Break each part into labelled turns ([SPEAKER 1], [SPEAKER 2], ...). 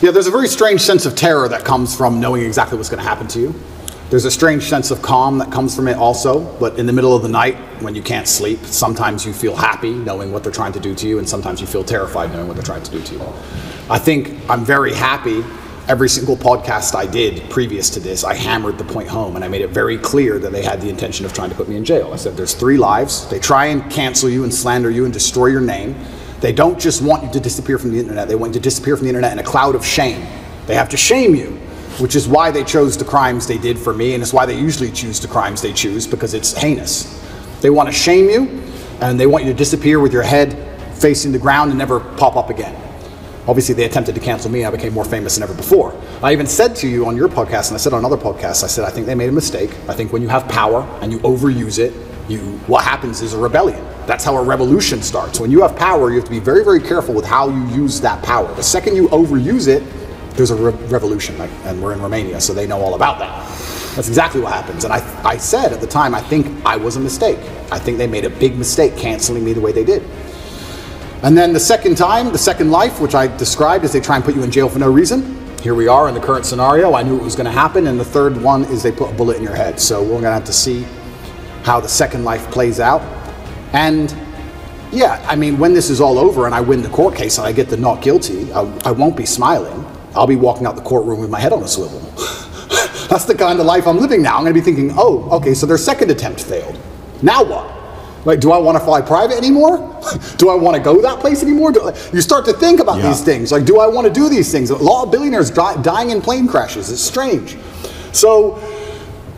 [SPEAKER 1] Yeah, there's a very strange sense of terror that comes from knowing exactly what's going to happen to you. There's a strange sense of calm that comes from it also, but in the middle of the night when you can't sleep, sometimes you feel happy knowing what they're trying to do to you, and sometimes you feel terrified knowing what they're trying to do to you. I think I'm very happy every single podcast I did previous to this, I hammered the point home and I made it very clear that they had the intention of trying to put me in jail. I said, there's three lives. They try and cancel you and slander you and destroy your name. They don't just want you to disappear from the internet, they want you to disappear from the internet in a cloud of shame. They have to shame you, which is why they chose the crimes they did for me, and it's why they usually choose the crimes they choose because it's heinous. They want to shame you, and they want you to disappear with your head facing the ground and never pop up again. Obviously, they attempted to cancel me. I became more famous than ever before. I even said to you on your podcast, and I said on other podcasts, I said, I think they made a mistake. I think when you have power and you overuse it, you, what happens is a rebellion. That's how a revolution starts. When you have power, you have to be very, very careful with how you use that power. The second you overuse it, there's a re- revolution. And we're in Romania, so they know all about that. That's exactly what happens. And I, I said at the time, I think I was a mistake. I think they made a big mistake canceling me the way they did. And then the second time, the second life, which I described is they try and put you in jail for no reason. Here we are in the current scenario. I knew it was going to happen. And the third one is they put a bullet in your head. So we're going to have to see how the second life plays out. And yeah, I mean, when this is all over and I win the court case and I get the not guilty, I, I won't be smiling. I'll be walking out the courtroom with my head on a swivel. That's the kind of life I'm living now. I'm going to be thinking, oh, okay, so their second attempt failed. Now what? Like, do I want to fly private anymore? do I want to go that place anymore? Do, you start to think about yeah. these things. Like, do I want to do these things? A lot of billionaires die, dying in plane crashes. It's strange. So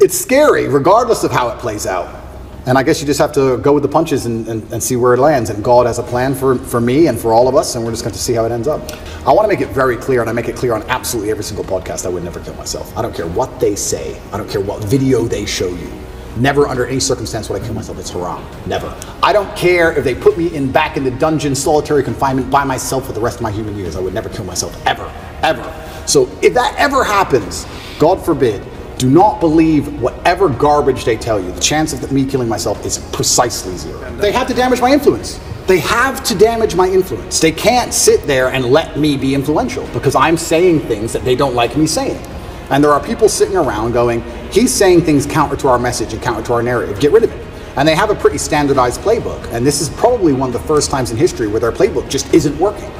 [SPEAKER 1] it's scary, regardless of how it plays out. And I guess you just have to go with the punches and, and, and, see where it lands. And God has a plan for, for me and for all of us, and we're just going to see how it ends up. I want to make it very clear, and I make it clear on absolutely every single podcast I would never kill myself. I don't care what they say, I don't care what video they show you. Never under any circumstance would I kill myself. It's haram. Never. I don't care if they put me in back in the dungeon, solitary confinement by myself for the rest of my human years. I would never kill myself. Ever. Ever. So if that ever happens, God forbid, do not believe whatever garbage they tell you. The chance of me killing myself is precisely zero. They have to damage my influence. They have to damage my influence. They can't sit there and let me be influential because I'm saying things that they don't like me saying. And there are people sitting around going, he's saying things counter to our message and counter to our narrative. Get rid of it. And they have a pretty standardized playbook. And this is probably one of the first times in history where their playbook just isn't working.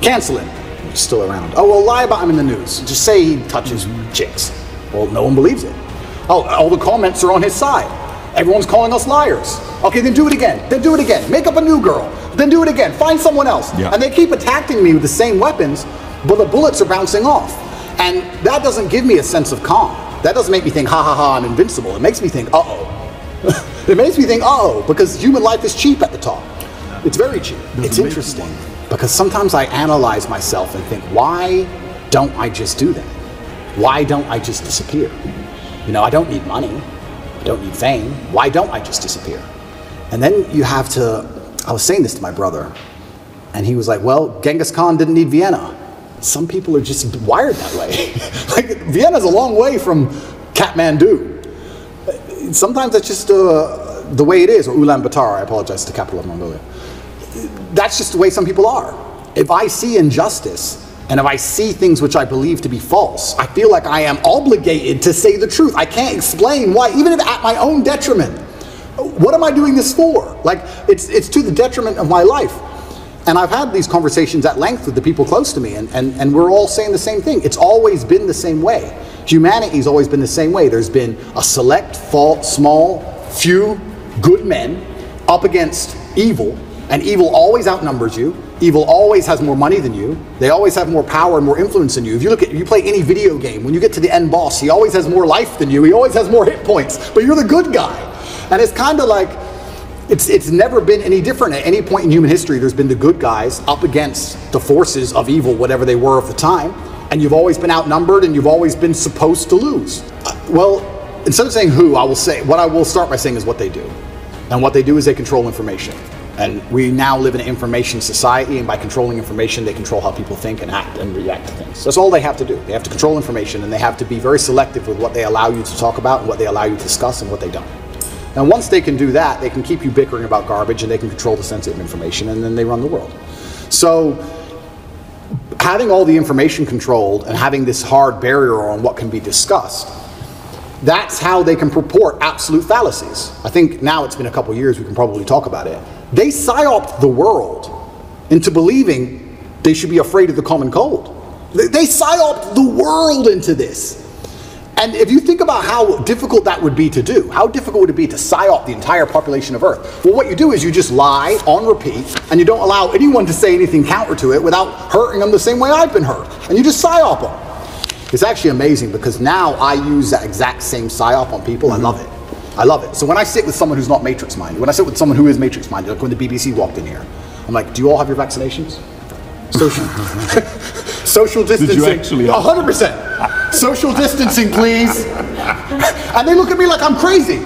[SPEAKER 1] Cancel him. Still around. Oh, well, lie about him in the news. Just say he touches chicks. Well, no one believes it. Oh, all the comments are on his side. Everyone's calling us liars. Okay, then do it again. Then do it again. Make up a new girl. Then do it again. Find someone else. Yeah. And they keep attacking me with the same weapons, but the bullets are bouncing off. And that doesn't give me a sense of calm. That doesn't make me think, ha ha ha, I'm invincible. It makes me think, uh oh. it makes me think, uh oh, because human life is cheap at the top. It's very cheap. It's interesting because sometimes I analyze myself and think, why don't I just do that? Why don't I just disappear? You know, I don't need money. I don't need fame. Why don't I just disappear? And then you have to, I was saying this to my brother, and he was like, well, Genghis Khan didn't need Vienna some people are just wired that way. like Vienna's a long way from Kathmandu. Sometimes that's just uh, the way it is, or Ulaanbaatar, I apologize, the capital of Mongolia. That's just the way some people are. If I see injustice, and if I see things which I believe to be false, I feel like I am obligated to say the truth. I can't explain why, even if at my own detriment. What am I doing this for? Like, it's, it's to the detriment of my life. And I've had these conversations at length with the people close to me, and, and, and we're all saying the same thing. It's always been the same way. Humanity's always been the same way. There's been a select, fault, small, few good men up against evil, and evil always outnumbers you. Evil always has more money than you. They always have more power and more influence than you. If you look at, you play any video game, when you get to the end boss, he always has more life than you. He always has more hit points, but you're the good guy. And it's kind of like, it's, it's never been any different. At any point in human history, there's been the good guys up against the forces of evil, whatever they were at the time, and you've always been outnumbered and you've always been supposed to lose. Uh, well, instead of saying who, I will say, what I will start by saying is what they do. And what they do is they control information. And we now live in an information society, and by controlling information, they control how people think and act and react to things. That's all they have to do. They have to control information, and they have to be very selective with what they allow you to talk about and what they allow you to discuss and what they don't. And once they can do that, they can keep you bickering about garbage and they can control the sensitive information and then they run the world. So having all the information controlled and having this hard barrier on what can be discussed, that's how they can purport absolute fallacies. I think now it's been a couple years, we can probably talk about it. They psyoped the world into believing they should be afraid of the common cold. They, they psyoped the world into this. And if you think about how difficult that would be to do, how difficult would it be to psyop the entire population of Earth? Well, what you do is you just lie on repeat, and you don't allow anyone to say anything counter to it without hurting them the same way I've been hurt. And you just psyop them. It's actually amazing because now I use that exact same psyop on people. I love it. I love it. So when I sit with someone who's not matrix minded, when I sit with someone who is matrix minded, like when the BBC walked in here, I'm like, do you all have your vaccinations? Social, social distancing.
[SPEAKER 2] actually have-
[SPEAKER 1] 100%. Social distancing, please. And they look at me like I'm crazy.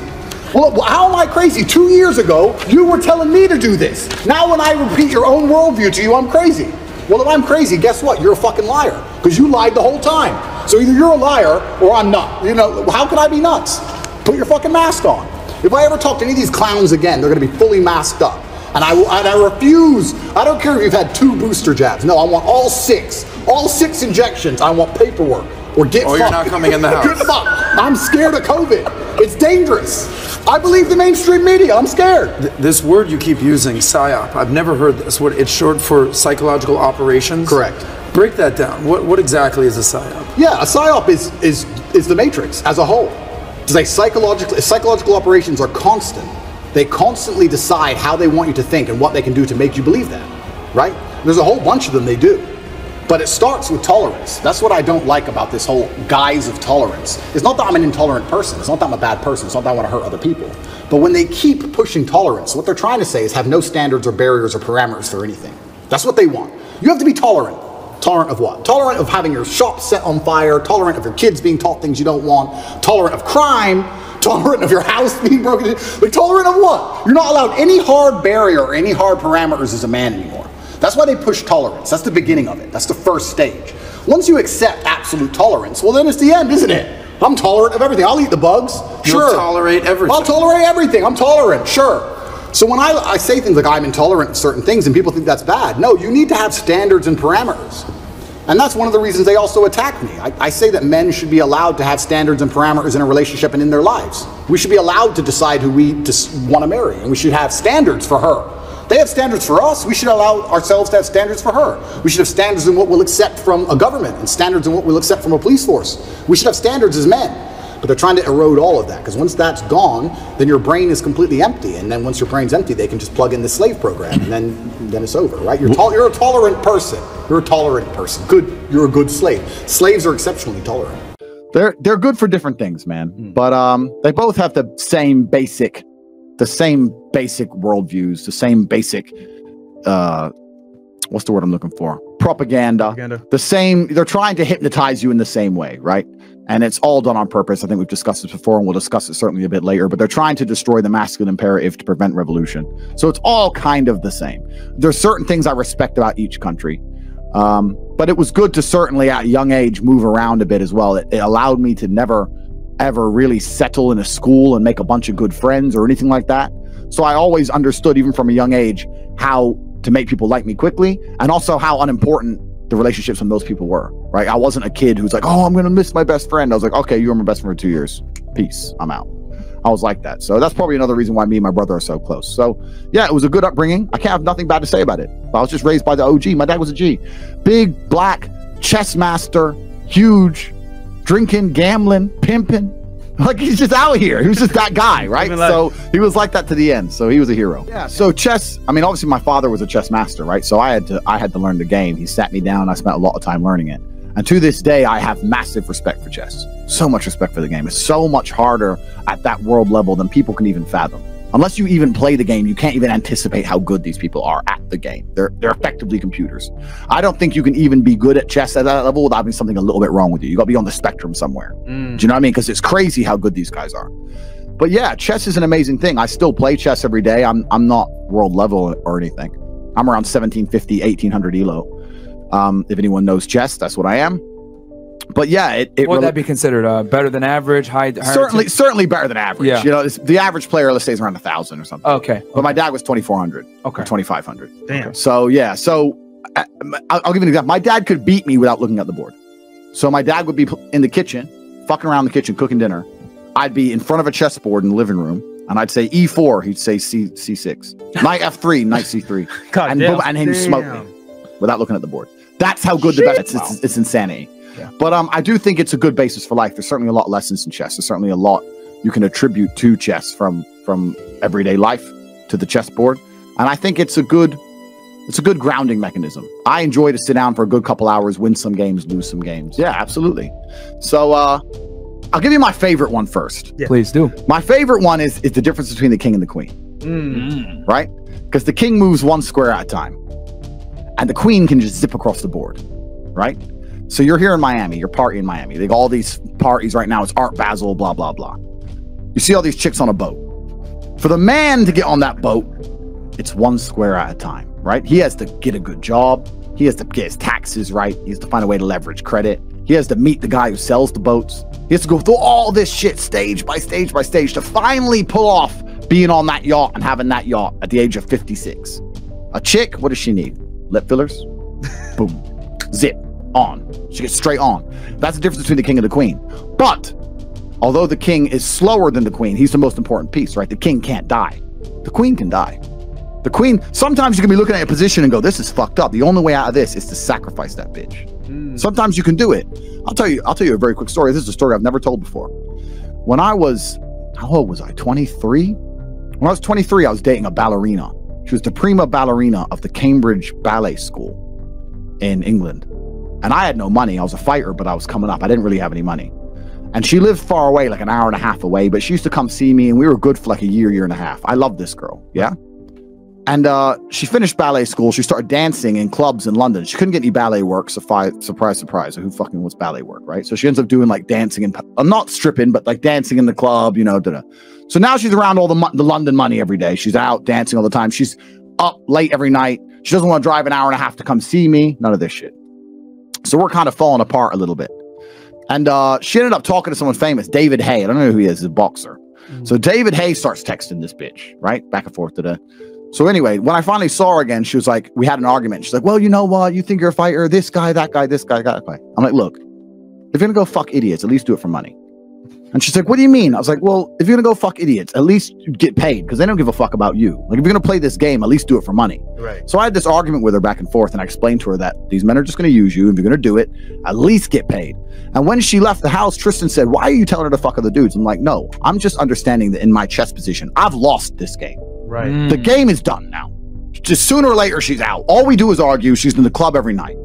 [SPEAKER 1] Well, how am I crazy? Two years ago, you were telling me to do this. Now, when I repeat your own worldview to you, I'm crazy. Well, if I'm crazy, guess what? You're a fucking liar because you lied the whole time. So either you're a liar or I'm not. You know, how could I be nuts? Put your fucking mask on. If I ever talk to any of these clowns again, they're going to be fully masked up. And I, and I refuse. I don't care if you've had two booster jabs. No, I want all six. All six injections. I want paperwork. Or get
[SPEAKER 3] Or you're not coming in the house.
[SPEAKER 1] Get fucked. I'm scared of COVID. It's dangerous. I believe the mainstream media. I'm scared.
[SPEAKER 3] This word you keep using, psyop, I've never heard this word. It's short for psychological operations.
[SPEAKER 1] Correct.
[SPEAKER 3] Break that down. What, what exactly is a psyop?
[SPEAKER 1] Yeah, a psyop is is is the matrix as a whole. It's psychological psychological operations are constant. They constantly decide how they want you to think and what they can do to make you believe that. Right? There's a whole bunch of them they do. But it starts with tolerance. That's what I don't like about this whole guise of tolerance. It's not that I'm an intolerant person. It's not that I'm a bad person. It's not that I want to hurt other people. But when they keep pushing tolerance, what they're trying to say is have no standards or barriers or parameters for anything. That's what they want. You have to be tolerant. Tolerant of what? Tolerant of having your shop set on fire, tolerant of your kids being taught things you don't want, tolerant of crime, tolerant of your house being broken into. Like, tolerant of what? You're not allowed any hard barrier or any hard parameters as a man anymore. That's why they push tolerance. That's the beginning of it. That's the first stage. Once you accept absolute tolerance, well, then it's the end, isn't it? I'm tolerant of everything. I'll eat the bugs.
[SPEAKER 3] You'll
[SPEAKER 1] sure.
[SPEAKER 3] tolerate everything.
[SPEAKER 1] I'll tolerate everything. I'm tolerant. Sure. So when I, I say things like I'm intolerant of certain things and people think that's bad, no, you need to have standards and parameters. And that's one of the reasons they also attack me. I, I say that men should be allowed to have standards and parameters in a relationship and in their lives. We should be allowed to decide who we want to marry, and we should have standards for her. They have standards for us. We should allow ourselves to have standards for her. We should have standards in what we'll accept from a government and standards in what we'll accept from a police force. We should have standards as men. But they're trying to erode all of that because once that's gone, then your brain is completely empty. And then once your brain's empty, they can just plug in the slave program, and then then it's over, right? You're tol- you're a tolerant person. You're a tolerant person. Good. You're a good slave. Slaves are exceptionally tolerant.
[SPEAKER 4] They're they're good for different things, man. But um, they both have the same basic, the same basic worldviews, the same basic, uh, what's the word I'm looking for? Propaganda.
[SPEAKER 2] Propaganda.
[SPEAKER 4] The same. They're trying to hypnotize you in the same way, right? And it's all done on purpose. I think we've discussed this before, and we'll discuss it certainly a bit later. But they're trying to destroy the masculine imperative to prevent revolution. So it's all kind of the same. There's certain things I respect about each country. Um, but it was good to certainly at a young age move around a bit as well. It, it allowed me to never ever really settle in a school and make a bunch of good friends or anything like that. So I always understood, even from a young age, how to make people like me quickly and also how unimportant the relationships with those people were. Right. I wasn't a kid who's like, oh, I'm to miss my best friend. I was like, okay, you were my best friend for two years. Peace. I'm out. I was like that. So that's probably another reason why me and my brother are so close. So yeah, it was a good upbringing. I can't have nothing bad to say about it. I was just raised by the OG. My dad was a G. Big, black, chess master, huge, drinking, gambling, pimping. Like he's just out here. He was just that guy, right? So he was like that to the end. So he was a hero. Yeah. So chess. I mean, obviously my father was a chess master, right? So I had to I had to learn the game. He sat me down. I spent a lot of time learning it. And to this day, I have massive respect for chess. So much respect for the game. It's so much harder at that world level than people can even fathom. Unless you even play the game, you can't even anticipate how good these people are at the game. They're they're effectively computers. I don't think you can even be good at chess at that level without having something a little bit wrong with you. You got to be on the spectrum somewhere. Do you know what I mean? Because it's crazy how good these guys are. But yeah, chess is an amazing thing. I still play chess every day. I'm I'm not world level or anything. I'm around 1750, 1800 elo. Um, if anyone knows chess, that's what I am. But yeah, it, it
[SPEAKER 5] would that be considered? Uh, better than average? High? higher
[SPEAKER 4] certainly
[SPEAKER 5] tip?
[SPEAKER 4] certainly better than average.
[SPEAKER 5] Yeah.
[SPEAKER 4] You know, it's, the average player let's say is around a thousand or something.
[SPEAKER 5] Okay.
[SPEAKER 4] But my dad was 2400
[SPEAKER 5] Okay.
[SPEAKER 4] 2500.
[SPEAKER 2] Damn.
[SPEAKER 4] So yeah, so
[SPEAKER 1] I- I'll, I'll give you an example. My dad could beat me without looking at the board. So my dad would be in the kitchen, fucking around the kitchen, cooking dinner. I'd be in front of a chessboard in the living room, and I'd say E4. He'd say C C6. Knight F3, Knight C3, and
[SPEAKER 4] damn.
[SPEAKER 1] boom, and he'd smoke me without looking at the board. That's how good the best. It's, it's, it's insanity.
[SPEAKER 3] Yeah.
[SPEAKER 1] But um, I do think it's a good basis for life. There's certainly a lot of lessons in chess. There's certainly a lot you can attribute to chess from from everyday life to the chessboard, and I think it's a good it's a good grounding mechanism. I enjoy to sit down for a good couple hours, win some games, lose some games. Yeah, absolutely. So uh, I'll give you my favorite one first.
[SPEAKER 4] Yeah.
[SPEAKER 3] Please do.
[SPEAKER 1] My favorite one is is the difference between the king and the queen
[SPEAKER 4] Mm.
[SPEAKER 1] right? Because the king moves one square at a time, and the queen can just zip across the board, right? So you're here in Miami, you're partying in Miami. They got all these parties right now. It's Art Basel, blah blah blah. You see all these chicks on a boat. For the man to get on that boat, it's one square at a time, right? He has to get a good job. He has to get his taxes right. He has to find a way to leverage credit. He has to meet the guy who sells the boats. He has to go through all this shit stage by stage by stage to finally pull off being on that yacht and having that yacht at the age of 56. A chick, what does she need? Lip fillers? Boom. Zip. On. She gets straight on. That's the difference between the king and the queen. But although the king is slower than the queen, he's the most important piece, right? The king can't die. The queen can die. The queen, sometimes you can be looking at a position and go, this is fucked up. The only way out of this is to sacrifice that bitch. Hmm. Sometimes you can do it. I'll tell you, I'll tell you a very quick story. This is a story I've never told before. When I was, how old was I? 23? When I was 23, I was dating a ballerina. She was the prima ballerina of the Cambridge Ballet School in England. And I had no money. I was a fighter, but I was coming up. I didn't really have any money. And she lived far away, like an hour and a half away, but she used to come see me, and we were good for like a year, year and a half. I loved this girl. Yeah. And uh, she finished ballet school. She started dancing in clubs in London. She couldn't get any ballet work. Surprise, surprise, surprise. Who fucking wants ballet work, right? So she ends up doing like dancing and uh, not stripping, but like dancing in the club, you know. Da-da. So now she's around all the the London money every day. She's out dancing all the time. She's up late every night. She doesn't want to drive an hour and a half to come see me. None of this shit. So we're kind of falling apart a little bit. And uh, she ended up talking to someone famous, David Haye. I don't know who he is, he's a boxer. So David Haye starts texting this bitch, right? Back and forth to the. So anyway, when I finally saw her again, she was like, we had an argument. She's like, well, you know what? You think you're a fighter? This guy, that guy, this guy, that guy. I'm like, look, if you're gonna go fuck idiots, at least do it for money. And she's like, what do you mean? I was like, well, if you're gonna go fuck idiots, at least get paid because they don't give a fuck about you. Like, if you're gonna play this game, at least do it for money.
[SPEAKER 4] Right.
[SPEAKER 1] So I had this argument with her back and forth, and I explained to her that these men are just going to use you. If you're going to do it, at least get paid. And when she left the house, Tristan said, Why are you telling her to fuck other dudes? I'm like, No, I'm just understanding that in my chess position, I've lost this game.
[SPEAKER 4] Right.
[SPEAKER 3] Mm.
[SPEAKER 1] The game is done now. Just sooner or later, she's out. All we do is argue. She's in the club every night.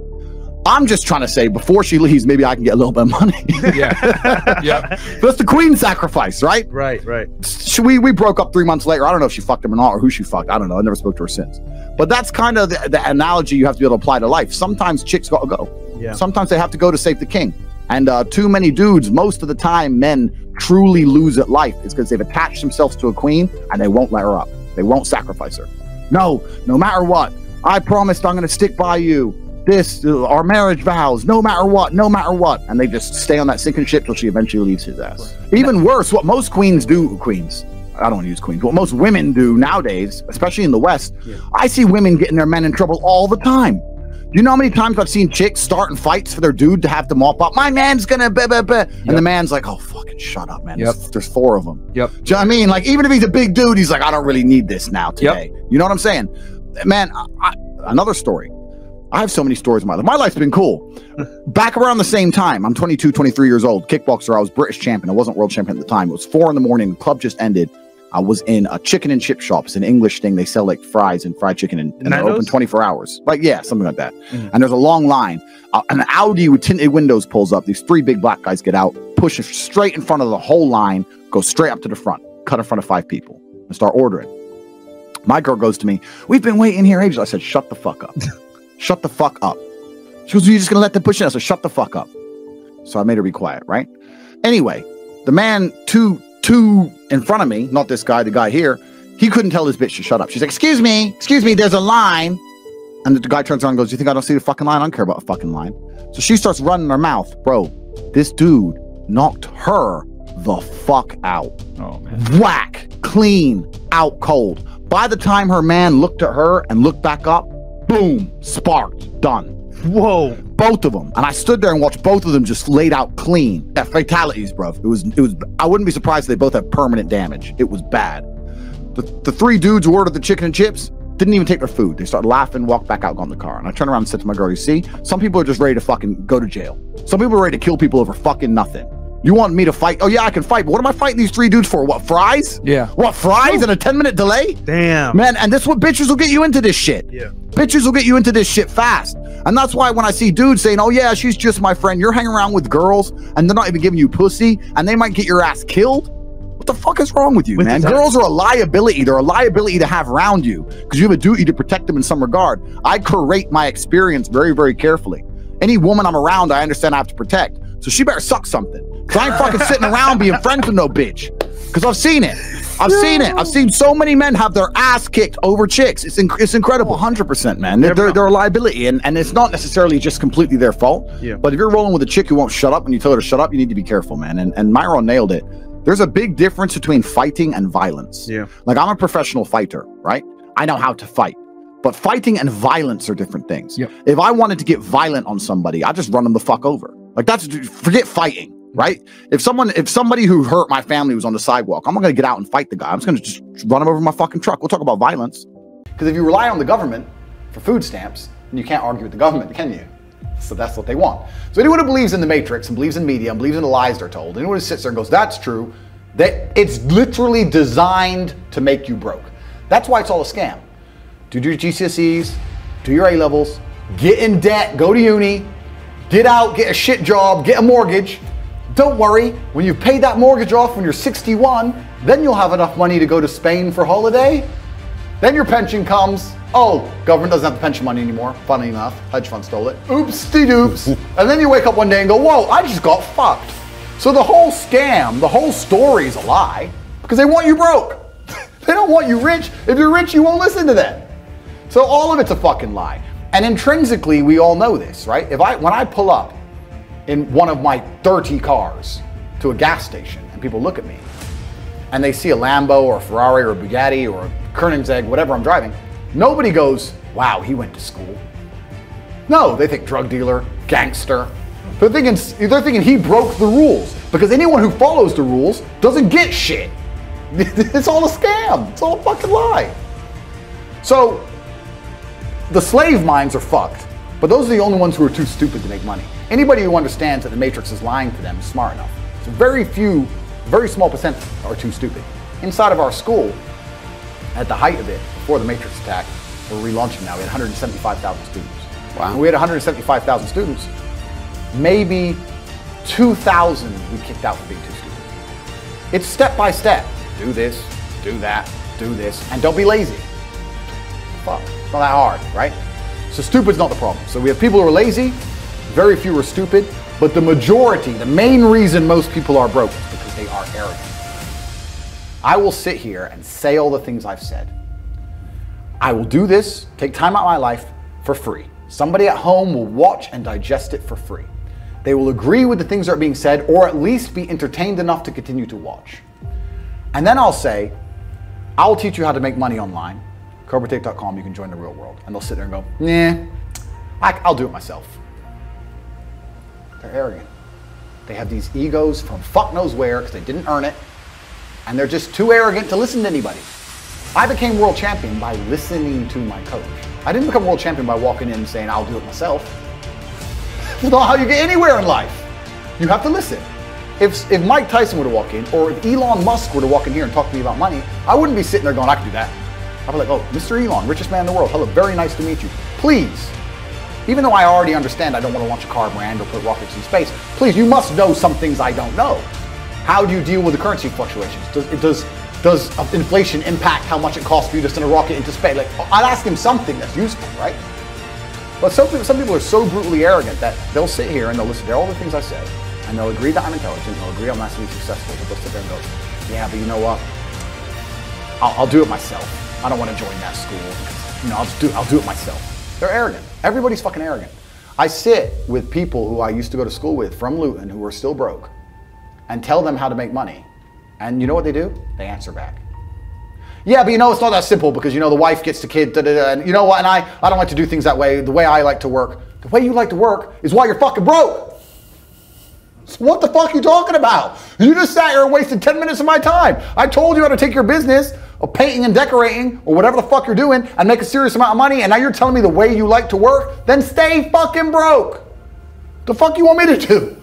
[SPEAKER 1] I'm just trying to say before she leaves, maybe I can get a little bit of money.
[SPEAKER 3] Yeah. yeah.
[SPEAKER 1] That's the queen sacrifice, right?
[SPEAKER 4] Right. Right.
[SPEAKER 1] she, we we broke up three months later. I don't know if she fucked him or not, or who she fucked. I don't know. I never spoke to her since. But that's kind of the, the analogy you have to be able to apply to life. Sometimes chicks gotta go.
[SPEAKER 4] Yeah.
[SPEAKER 1] Sometimes they have to go to save the king. And uh, too many dudes, most of the time, men truly lose at life is because they've attached themselves to a queen and they won't let her up. They won't sacrifice her. No, no matter what, I promised I'm going to stick by you. This, uh, our marriage vows, no matter what, no matter what. And they just stay on that sinking ship till she eventually leaves his ass. Even worse, what most queens do, queens, I don't want to use queens, what most women do nowadays, especially in the West, I see women getting their men in trouble all the time. Do you know how many times I've seen chicks starting fights for their dude to have to mop up? My man's gonna, blah, blah, blah. and the man's like, oh, fucking shut up, man.
[SPEAKER 3] Yep.
[SPEAKER 1] There's, there's four of them.
[SPEAKER 3] Yep.
[SPEAKER 1] Do you know what I mean? Like, even if he's a big dude, he's like, I don't really need this now today. Yep. You know what I'm saying? Man, I, I, another story. I have so many stories in my life. My life's been cool. Back around the same time, I'm 22, 23 years old, kickboxer. I was British champion. I wasn't world champion at the time. It was four in the morning. The club just ended. I was in a chicken and chip shop. It's an English thing. They sell like fries and fried chicken and, and they're open 24 hours. Like, yeah, something like that.
[SPEAKER 4] Mhm.
[SPEAKER 1] And there's a long line. Uh, an Audi with tinted windows pulls up. These three big black guys get out, push straight in front of the whole line, go straight up to the front, cut in front of five people, and start ordering. My girl goes to me, We've been waiting here ages. I said, Shut the fuck up. shut the fuck up. She goes, You're just gonna let them push in? I said, Shut the fuck up. So I made her be quiet, right? Anyway, the man two two in front of me, not this guy, the guy here, he couldn't tell this bitch to shut up. She's like, Excuse me, excuse me, there's a line. And the guy turns around and goes, You think I don't see the fucking line? I don't care about a fucking line. So she starts running her mouth. Bro, this dude knocked her the fuck out
[SPEAKER 3] Oh man.
[SPEAKER 1] whack, clean, out cold. By the time her man looked at her and looked back up, boom, sparked, done.
[SPEAKER 4] Whoa.
[SPEAKER 1] Both of them. And I stood there and watched both of them just laid out clean. Yeah, fatalities, bro. It was, it was, I wouldn't be surprised if they both have permanent damage. It was bad. The, the three dudes who ordered the chicken and chips didn't even take their food. They started laughing, walked back out, got in the car. And I turned around and said to my girl, You see, some people are just ready to fucking go to jail. Some people are ready to kill people over fucking nothing. You want me to fight? Oh, yeah, I can fight. But what am I fighting these three dudes for? What, fries?
[SPEAKER 3] Yeah.
[SPEAKER 1] What, fries and a 10 minute delay?
[SPEAKER 4] Damn.
[SPEAKER 1] Man, and this what bitches will get you into this shit.
[SPEAKER 4] Yeah.
[SPEAKER 1] Bitches will get you into this shit fast. And that's why when I see dudes saying, oh, yeah, she's just my friend, you're hanging around with girls and they're not even giving you pussy and they might get your ass killed. What the fuck is wrong with you,
[SPEAKER 4] With
[SPEAKER 1] man? Girls are a liability. They're a liability to have around you because you have a duty to protect them in some regard. I curate my experience very, very carefully. Any woman I'm around, I understand I have to protect. So she better suck something. Cause I ain't fucking sitting around being friends with no bitch. Cause I've seen it. I've seen it. I've seen so many men have their ass kicked over chicks. It's inc- it's incredible. 100%, man. They're, they're, they're a liability, and, and it's not necessarily just completely their fault.
[SPEAKER 4] Yeah.
[SPEAKER 1] But if you're rolling with a chick who won't shut up when you tell her to shut up, you need to be careful, man. And and Myron nailed it. There's a big difference between fighting and violence.
[SPEAKER 4] Yeah.
[SPEAKER 1] Like I'm a professional fighter, right? I know how to fight. But fighting and violence are different things.
[SPEAKER 3] Yep.
[SPEAKER 1] If I wanted to get violent on somebody, I just run them the fuck over. Like that's forget fighting, right? If someone, if somebody who hurt my family was on the sidewalk, I'm not gonna get out and fight the guy. I'm just gonna just run him over my fucking truck. We'll talk about violence. Because if you rely on the government for food stamps, then you can't argue with the government, can you? So that's what they want. So anyone who believes in the Matrix and believes in media and believes in the lies they're told, anyone who sits there and goes, "That's true," that it's literally designed to make you broke. That's why it's all a scam. Do your GCSEs, do your A levels, get in debt, go to uni, get out, get a shit job, get a mortgage. Don't worry, when you've paid that mortgage off when you're 61, then you'll have enough money to go to Spain for holiday. Then your pension comes. Oh, government doesn't have the pension money anymore. Funny enough, hedge fund stole it. Oops, de doops. and then you wake up one day and go, whoa, I just got fucked. So the whole scam, the whole story is a lie because they want you broke. they don't want you rich. If you're rich, you won't listen to them. So all of it's a fucking lie. And intrinsically, we all know this, right? If I when I pull up in one of my 30 cars to a gas station and people look at me and they see a Lambo or a Ferrari or a Bugatti or a Koenigsegg, whatever I'm driving, nobody goes, wow, he went to school. No, they think drug dealer, gangster. They're thinking, they're thinking he broke the rules because anyone who follows the rules doesn't get shit. It's all a scam. It's all a fucking lie. So the slave minds are fucked, but those are the only ones who are too stupid to make money. Anybody who understands that the Matrix is lying to them is smart enough. So very few, very small percent are too stupid. Inside of our school, at the height of it, before the Matrix attack, we're relaunching now, we had 175,000 students.
[SPEAKER 6] Wow.
[SPEAKER 1] When we had 175,000 students, maybe 2,000 we kicked out for being too stupid. It's step by step. Do this, do that, do this, and don't be lazy. Fuck, it's not that hard, right? So stupid's not the problem. So we have people who are lazy, very few are stupid, but the majority, the main reason most people are broke is because they are arrogant. I will sit here and say all the things I've said. I will do this, take time out of my life for free. Somebody at home will watch and digest it for free. They will agree with the things that are being said, or at least be entertained enough to continue to watch. And then I'll say, I'll teach you how to make money online. CobraTate.com, you can join the real world. And they'll sit there and go, nah, I'll do it myself. They're arrogant. They have these egos from fuck knows where because they didn't earn it. And they're just too arrogant to listen to anybody. I became world champion by listening to my coach. I didn't become world champion by walking in and saying, I'll do it myself. That's not how you get anywhere in life. You have to listen. If, if Mike Tyson were to walk in, or if Elon Musk were to walk in here and talk to me about money, I wouldn't be sitting there going, I can do that. I'd be like, oh, Mr. Elon, richest man in the world. Hello, very nice to meet you. Please, even though I already understand I don't want to launch a car brand or put rockets in space, please, you must know some things I don't know. How do you deal with the currency fluctuations? Does, does, does uh, inflation impact how much it costs for you to send a rocket into space? Like, I'd ask him something that's useful, right? But some people, some people are so brutally arrogant that they'll sit here and they'll listen to all the things I say, and they'll agree that I'm intelligent, they'll agree I'm massively successful, but they'll sit there and go, yeah, but you know what? I'll, I'll do it myself. I don't want to join that school. You know, I'll do, I'll do it myself. They're arrogant. Everybody's fucking arrogant. I sit with people who I used to go to school with from Luton who are still broke and tell them how to make money. And you know what they do? They answer back. Yeah, but you know it's not that simple because you know the wife gets the kid, da, da, da, and you know what? And I, I don't like to do things that way. The way I like to work, the way you like to work, is why you're fucking broke. So what the fuck are you talking about? You just sat here and wasted 10 minutes of my time. I told you how to take your business of painting and decorating or whatever the fuck you're doing and make a serious amount of money, and now you're telling me the way you like to work? Then stay fucking broke. The fuck you want me to do?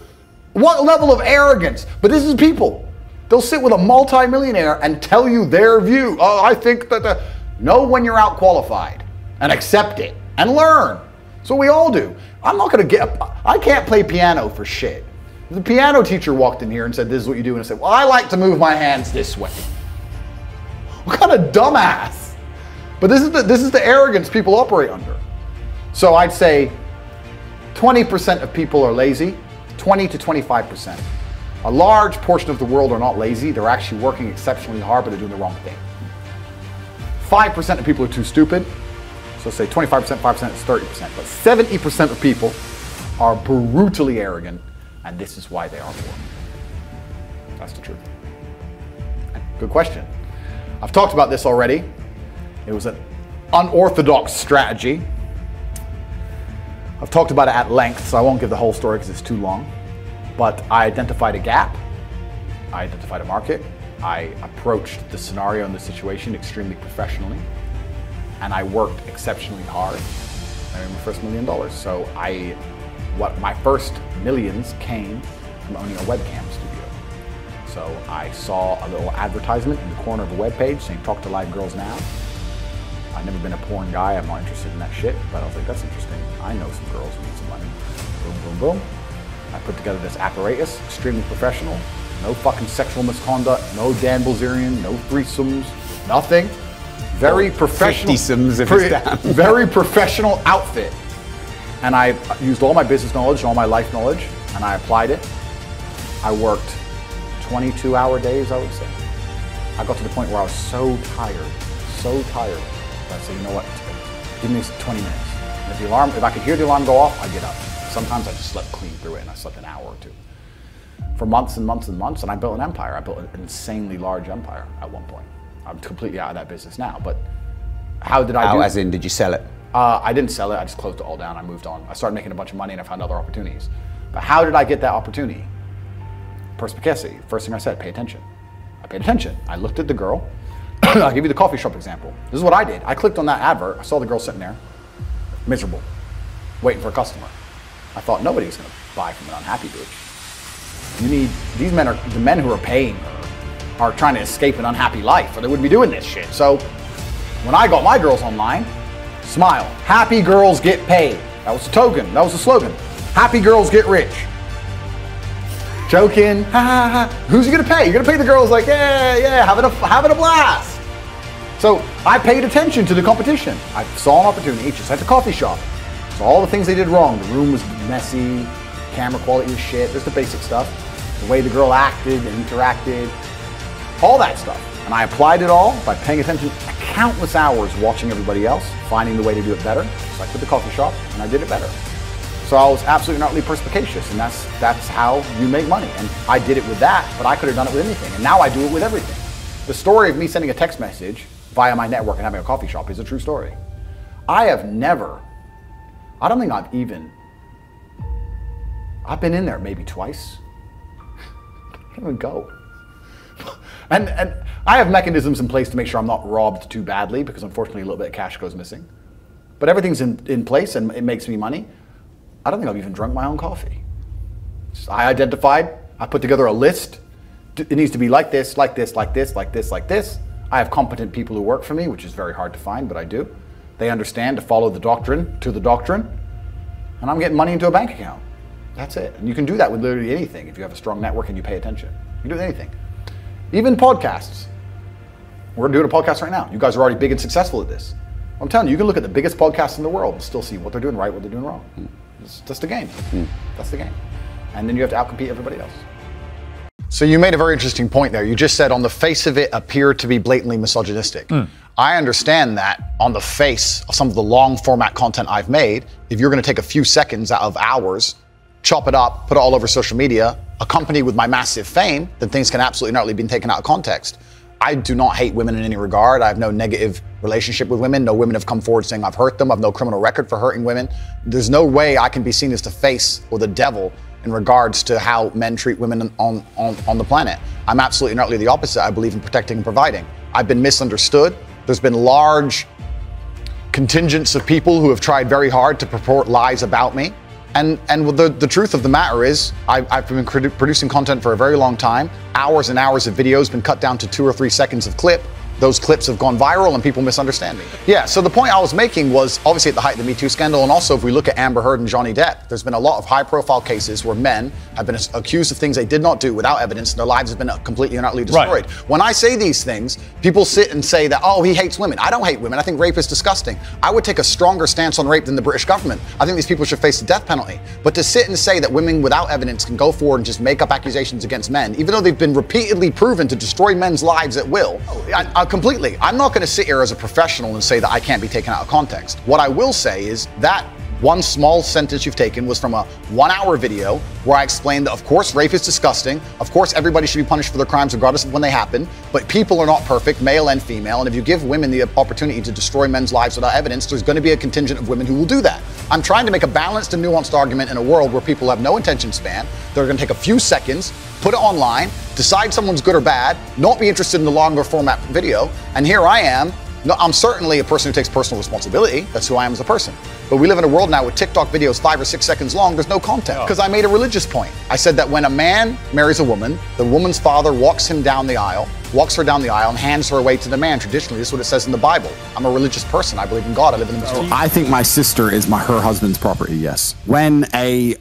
[SPEAKER 1] What level of arrogance? But this is people. They'll sit with a multimillionaire and tell you their view. Oh, I think that the. Know when you're out qualified and accept it and learn. So we all do. I'm not to get. I can't play piano for shit. The piano teacher walked in here and said, This is what you do. And I said, Well, I like to move my hands this way. What kind of dumbass? But this is the, this is the arrogance people operate under. So I'd say 20% of people are lazy, 20 to 25%. A large portion of the world are not lazy, they're actually working exceptionally hard, but they're doing the wrong thing. 5% of people are too stupid, so say 25%, 5% is 30%, but 70% of people are brutally arrogant, and this is why they are poor. That's the truth. Good question. I've talked about this already. It was an unorthodox strategy. I've talked about it at length, so I won't give the whole story because it's too long. But I identified a gap, I identified a market, I approached the scenario and the situation extremely professionally, and I worked exceptionally hard. I made my first million dollars. So I, what my first millions came from owning a webcam studio. So I saw a little advertisement in the corner of a web page saying "Talk to Live Girls Now." I've never been a porn guy. I'm not interested in that shit. But I was like, that's interesting. I know some girls who need some money. Boom, boom, boom. I put together this apparatus, extremely professional. No fucking sexual misconduct, no Dan Bilzerian, no threesomes, nothing. Very professional.
[SPEAKER 2] 50-somes if it's down.
[SPEAKER 1] very professional outfit. And I used all my business knowledge, all my life knowledge, and I applied it. I worked 22 hour days, I would say. I got to the point where I was so tired, so tired. that I said, you know what? Give me 20 minutes. And if the alarm, if I could hear the alarm go off, I'd get up. Sometimes I just slept clean through it, and I slept an hour or two. For months and months and months, and I built an empire. I built an insanely large empire at one point. I'm completely out of that business now, but how did I
[SPEAKER 2] How,
[SPEAKER 1] do?
[SPEAKER 2] as in, did you sell it?
[SPEAKER 1] Uh, I didn't sell it. I just closed it all down. I moved on. I started making a bunch of money and I found other opportunities. But how did I get that opportunity? Perspicacity. First thing I said, pay attention. I paid attention. I looked at the girl. I'll give you the coffee shop example. This is what I did. I clicked on that advert. I saw the girl sitting there, miserable, waiting for a customer. I thought nobody's going to buy from an unhappy bitch. You need these men are the men who are paying her are trying to escape an unhappy life, or they wouldn't be doing this shit. So when I got my girls online, smile. Happy girls get paid. That was the token. That was the slogan. Happy girls get rich. Joking. Ha ha ha. Who's you gonna pay? You're gonna pay the girls like, yeah, yeah, having a having a blast. So I paid attention to the competition. I saw an opportunity, just at the coffee shop. So all the things they did wrong. The room was messy, camera quality was shit. There's the basic stuff. The way the girl acted and interacted, all that stuff. And I applied it all by paying attention countless hours watching everybody else, finding the way to do it better. So I quit the coffee shop and I did it better. So I was absolutely not utterly perspicacious, and that's that's how you make money. And I did it with that, but I could have done it with anything. And now I do it with everything. The story of me sending a text message via my network and having a coffee shop is a true story. I have never, I don't think I've even, I've been in there maybe twice. I can't even go. And, and I have mechanisms in place to make sure I'm not robbed too badly because unfortunately a little bit of cash goes missing. But everything's in, in place and it makes me money. I don't think I've even drunk my own coffee. Just- I identified, I put together a list. It needs to be like this, like this, like this, like this, like this. I have competent people who work for me, which is very hard to find, but I do. They understand to follow the doctrine to the doctrine, and I'm getting money into a bank account. That's it. And you can do that with literally anything if you have a strong network and you pay attention. You can do anything. Even podcasts. We're doing a podcast right now. You guys are already big and successful at this. I'm telling you, you can look at the biggest podcasts in the world and still see what they're doing right, what they're doing wrong. It's just the game. That's the game. And then you have to outcompete everybody else. So you made a very interesting point there. You just said on the face of it appear to be blatantly misogynistic. Hmm. I understand that on the face of some of the long format content I've made, if you're going to take a few seconds out of hours, chop it up, put it all over social media, accompanied with my massive fame, then things can absolutely not really be taken out of context. I do not hate women in any regard. I have no negative relationship with women. No women have come forward saying I've hurt them. I've no criminal record for hurting women. There's no way I can be seen as the face or the devil in regards to how men treat women on, on, on the planet. I'm absolutely not utterly the opposite. I believe in protecting and providing. I've been misunderstood. There's been large contingents of people who have tried very hard to purport lies about me. And, and the, the truth of the matter is, I've, I've been produ- producing content for a very long time. Hours and hours of videos been cut down to two or three seconds of clip. Those clips have gone viral and people misunderstand me. Yeah, so the point I was making was obviously at the height of the Me Too scandal, and also if we look at Amber Heard and Johnny Depp, there's been a lot of high profile cases where men have been accused of things they did not do without evidence, and their lives have been uh, completely and utterly destroyed.
[SPEAKER 5] Right.
[SPEAKER 1] When I say these things, people sit and say that, oh, he hates women. I don't hate women. I think rape is disgusting. I would take a stronger stance on rape than the British government. I think these people should face the death penalty. But to sit and say that women without evidence can go forward and just make up accusations against men, even though they've been repeatedly proven to destroy men's lives at will, I, I completely. I'm not going to sit here as a professional and say that I can't be taken out of context. What I will say is that one small sentence you've taken was from a one hour video where I explained that, of course, rape is disgusting. Of course, everybody should be punished for their crimes regardless of when they happen. But people are not perfect, male and female. And if you give women the opportunity to destroy men's lives without evidence, there's going to be a contingent of women who will do that. I'm trying to make a balanced and nuanced argument in a world where people have no attention span. They're going to take a few seconds, put it online, decide someone's good or bad, not be interested in the longer format video. And here I am. No, I'm certainly a person who takes personal responsibility. That's who I am as a person. But we live in a world now with TikTok videos five or six seconds long. There's no content because I made a religious point. I said that when a man marries a woman, the woman's father walks him down the aisle, walks her down the aisle, and hands her away to the man. Traditionally, this is what it says in the Bible. I'm a religious person. I believe in God. I live in the oh. Muslim.
[SPEAKER 4] I think my sister is my her husband's property. Yes. When a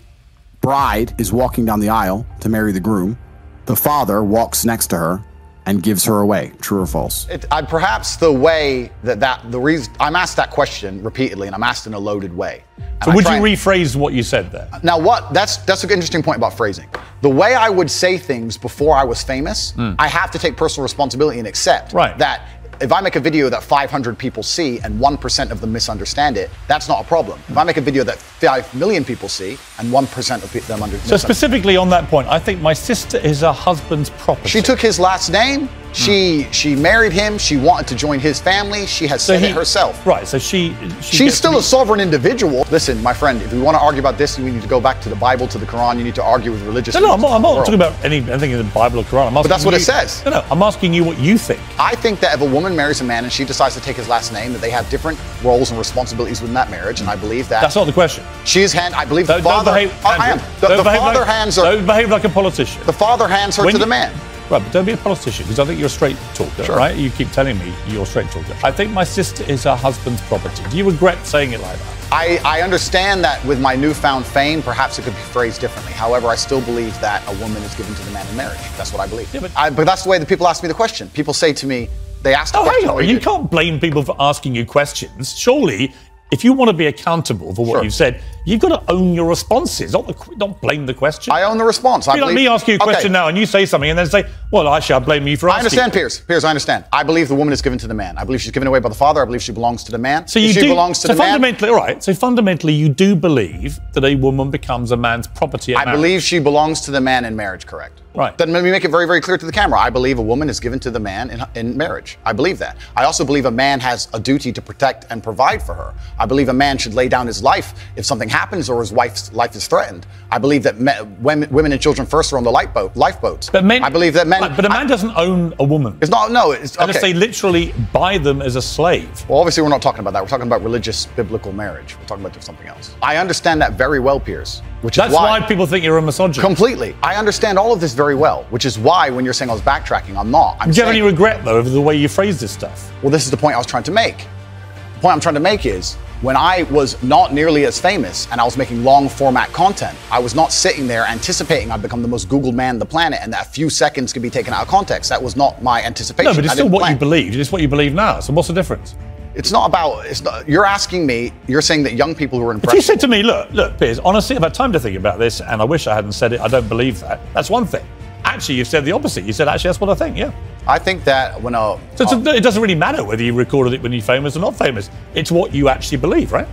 [SPEAKER 4] bride is walking down the aisle to marry the groom, the father walks next to her and gives her away. True or false?
[SPEAKER 1] It, I, perhaps the way that that the reason I'm asked that question repeatedly, and I'm asked in a loaded way.
[SPEAKER 5] So would you
[SPEAKER 1] and-
[SPEAKER 5] rephrase what you said there?
[SPEAKER 1] Now, what? That's that's an interesting point about phrasing. The way I would say things before I was famous, hmm. I have to take personal responsibility and accept.
[SPEAKER 5] Right.
[SPEAKER 1] that if I make a video that 500 people see and 1% of them misunderstand it, that's not a problem. If I make a video that 5 million people see and 1% of them under,
[SPEAKER 5] So specifically on that point, I think my sister is her husband's property.
[SPEAKER 1] she took his last name. She she married him. She wanted to join his family. She has said
[SPEAKER 5] he-
[SPEAKER 1] it herself.
[SPEAKER 5] Right. So she. she
[SPEAKER 1] She's still a sovereign individual. Listen, my friend, if we want to argue about this, we need to go back to the Bible, to the Quran. You need to argue with religious.
[SPEAKER 5] No, no, I'm not, I'm not talking
[SPEAKER 1] of the world.
[SPEAKER 5] about any, anything in the Bible or Quran. I'm asking
[SPEAKER 1] that's what it says.
[SPEAKER 5] No, no, I'm asking you what you think.
[SPEAKER 1] I think that if a woman marries a man and she decides to take his last name, that they have different roles and responsibilities within that marriage, and I believe that
[SPEAKER 5] That's not the question.
[SPEAKER 1] she's hand. I believe
[SPEAKER 5] Don't,
[SPEAKER 1] the
[SPEAKER 5] don't
[SPEAKER 1] father.
[SPEAKER 5] behave.
[SPEAKER 1] Oh, I am. The,
[SPEAKER 5] don't
[SPEAKER 1] the father
[SPEAKER 5] like,
[SPEAKER 1] hands her.
[SPEAKER 5] Don't behave like a politician.
[SPEAKER 1] The father hands her
[SPEAKER 5] When
[SPEAKER 1] to the man.
[SPEAKER 5] Right, but don't be a politician because I think you're a straight talker,
[SPEAKER 1] Sure.
[SPEAKER 5] right? You keep telling me you're a straight talker. I think my sister is her husband's property. Do you regret saying it like that?
[SPEAKER 1] I, I understand that with my newfound fame, perhaps it could be phrased differently. However, I still believe that a woman is given to the man in marriage. That's what I believe.
[SPEAKER 5] Yeah, but-
[SPEAKER 1] I, but that's the way that people ask me the question. People say to me, they ask oh, the
[SPEAKER 5] Oh,
[SPEAKER 1] question.
[SPEAKER 5] hang on. You can't blame people for asking you questions. Surely, if you want to be accountable for what
[SPEAKER 1] Sure.
[SPEAKER 5] you've said, you've got to own your responses, not, the, not blame the question.
[SPEAKER 1] I own the response. I
[SPEAKER 5] like
[SPEAKER 1] believe-
[SPEAKER 5] me asking you a
[SPEAKER 1] Okay.
[SPEAKER 5] question now and you say something and then say, well, actually, I blame you for asking."
[SPEAKER 1] I understand, Piers. Piers, I understand. I believe the woman is given to the man. I believe she's given away by the father. I believe she belongs to the man.
[SPEAKER 5] So
[SPEAKER 1] If
[SPEAKER 5] you
[SPEAKER 1] she
[SPEAKER 5] do,
[SPEAKER 1] belongs to
[SPEAKER 5] so
[SPEAKER 1] the man.
[SPEAKER 5] fundamentally, all right. So fundamentally, you do believe that a woman becomes a man's property. At
[SPEAKER 1] I
[SPEAKER 5] marriage.
[SPEAKER 1] believe she belongs to the man in marriage, correct?
[SPEAKER 5] Right.
[SPEAKER 1] Then let me make it very, very clear to the camera. I believe a woman is given to the man in, in marriage. I believe that. I also believe a man has a duty to protect and provide for her. I believe a man should lay down his life if something happens or his wife's life is threatened. I believe that me, women, women and children first are on the lifeboat, lifeboats.
[SPEAKER 5] But men,
[SPEAKER 1] I believe that men.
[SPEAKER 5] But a man
[SPEAKER 1] I-
[SPEAKER 5] doesn't own a woman.
[SPEAKER 1] It's not. No. It's
[SPEAKER 5] Unless
[SPEAKER 1] okay.
[SPEAKER 5] they literally buy them as a slave.
[SPEAKER 1] Well, obviously, we're not talking about that. We're talking about religious, biblical marriage. We're talking about something else. I understand that very well, Piers. Which
[SPEAKER 5] That's
[SPEAKER 1] is
[SPEAKER 5] why, people think you're a misogynist.
[SPEAKER 1] Completely. I understand all of this very well, which is why when you're saying I was backtracking, I'm not. I'm
[SPEAKER 5] Do you have any regret though over the way you phrase this stuff?
[SPEAKER 1] well, this is the point I was trying to make. The point I'm trying to make is when I was not nearly as famous and I was making long format content, I was not sitting there anticipating I'd become the most Googled man on the planet and that a few seconds could be taken out of context. That was not my anticipation.
[SPEAKER 5] No, but it's
[SPEAKER 1] I
[SPEAKER 5] still what
[SPEAKER 1] plan.
[SPEAKER 5] you believed. It's what you believe now. So what's the difference?
[SPEAKER 1] It's not about. It's not. You're asking me. You're saying that young people who are
[SPEAKER 5] If
[SPEAKER 1] impressed.
[SPEAKER 5] you said to me, look, look, Piers, honestly, I've had time to think about this, and I wish I hadn't said it. I don't believe that. That's one thing. Actually, you've said the opposite. You said, actually, that's what I think. Yeah.
[SPEAKER 1] I think that when a
[SPEAKER 5] So it's it doesn't really matter whether you recorded it when you're famous or not famous. It's what you actually believe, right?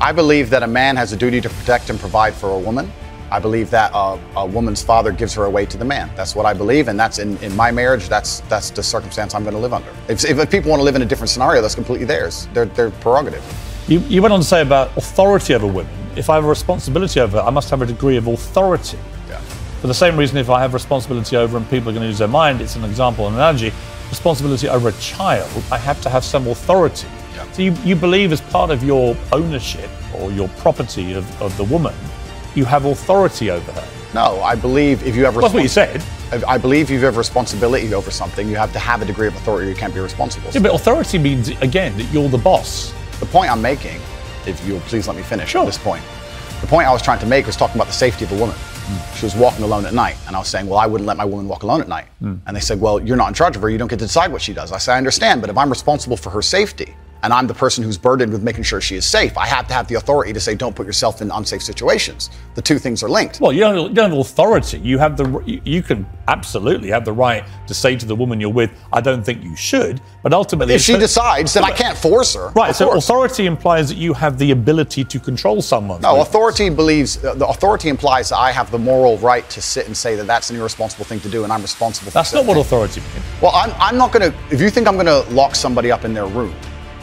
[SPEAKER 1] I believe that a man has a duty to protect and provide for a woman. I believe that uh, a woman's father gives her away to the man. That's what I believe, and that's in, in my marriage. That's that's the circumstance I'm going to live under. If, if people want to live in a different scenario, that's completely theirs. Their their prerogative.
[SPEAKER 5] You, you went on to say about authority over women. If I have a responsibility over, her, I must have a degree of authority. For the same reason, if I have responsibility over and people are going to use their mind, it's an example, an analogy. Responsibility over a child, I have to have some authority.
[SPEAKER 1] Yeah.
[SPEAKER 5] So you, you believe as part of your ownership or your property of, of the woman, you have authority over her.
[SPEAKER 1] No, I believe if you have
[SPEAKER 5] That's what you said.
[SPEAKER 1] I believe if you have responsibility over something, you have to have a degree of authority. or You can't be responsible.
[SPEAKER 5] Yeah, but authority means, again, that you're the boss.
[SPEAKER 1] The point I'm making, if you'll please let me finish
[SPEAKER 5] Sure.
[SPEAKER 1] at this point, the point I was trying to make was talking about the safety of a woman. She was walking alone at night, and I was saying, well, I wouldn't let my woman walk alone at night. Hmm. And they said, well, you're not in charge of her. You don't get to decide what she does. I said, I understand, but if I'm responsible for her safety, and I'm the person who's burdened with making sure she is safe, I have to have the authority to say, don't put yourself in unsafe situations. The two things are linked.
[SPEAKER 5] Well, you don't, you don't have authority. You have the you, you can absolutely have the right to say to the woman you're with, I don't think you should. But ultimately,
[SPEAKER 1] if she
[SPEAKER 5] it's-
[SPEAKER 1] decides, then I can't force her.
[SPEAKER 5] right. So
[SPEAKER 1] course.
[SPEAKER 5] authority implies that you have the ability to control someone.
[SPEAKER 1] No, authority believes uh, the authority implies that I have the moral right to sit and say that that's an irresponsible thing to do, and I'm responsible. for
[SPEAKER 5] That's not what
[SPEAKER 1] thing.
[SPEAKER 5] authority means.
[SPEAKER 1] Well, I'm, I'm not going to. If you think I'm going to lock somebody up in their room,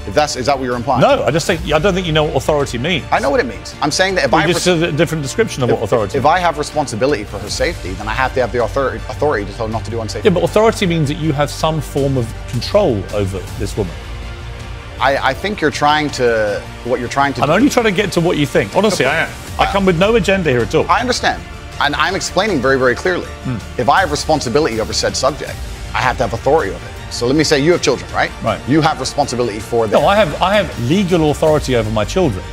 [SPEAKER 1] if that's is that what you're implying?
[SPEAKER 5] No, I just think I don't think you know what authority means.
[SPEAKER 1] I know what it means. I'm saying that if I
[SPEAKER 5] Just a different description of what authority.
[SPEAKER 1] if I have responsibility for her safety, then I have to have the authority authority to tell her not to do unsafe.
[SPEAKER 5] yeah, but authority means that you have some form of control over this woman.
[SPEAKER 1] I, I think you're trying to what you're trying to.
[SPEAKER 5] I'm
[SPEAKER 1] do.
[SPEAKER 5] only trying to get to what you think. Honestly, I am. I come with no agenda here at all.
[SPEAKER 1] I understand, and I'm explaining very very clearly.
[SPEAKER 5] Hmm.
[SPEAKER 1] If I have responsibility over said subject, I have to have authority over it. So let me say you have children, right?
[SPEAKER 5] Right.
[SPEAKER 1] You have responsibility for them.
[SPEAKER 5] No, I have I have legal authority over my children.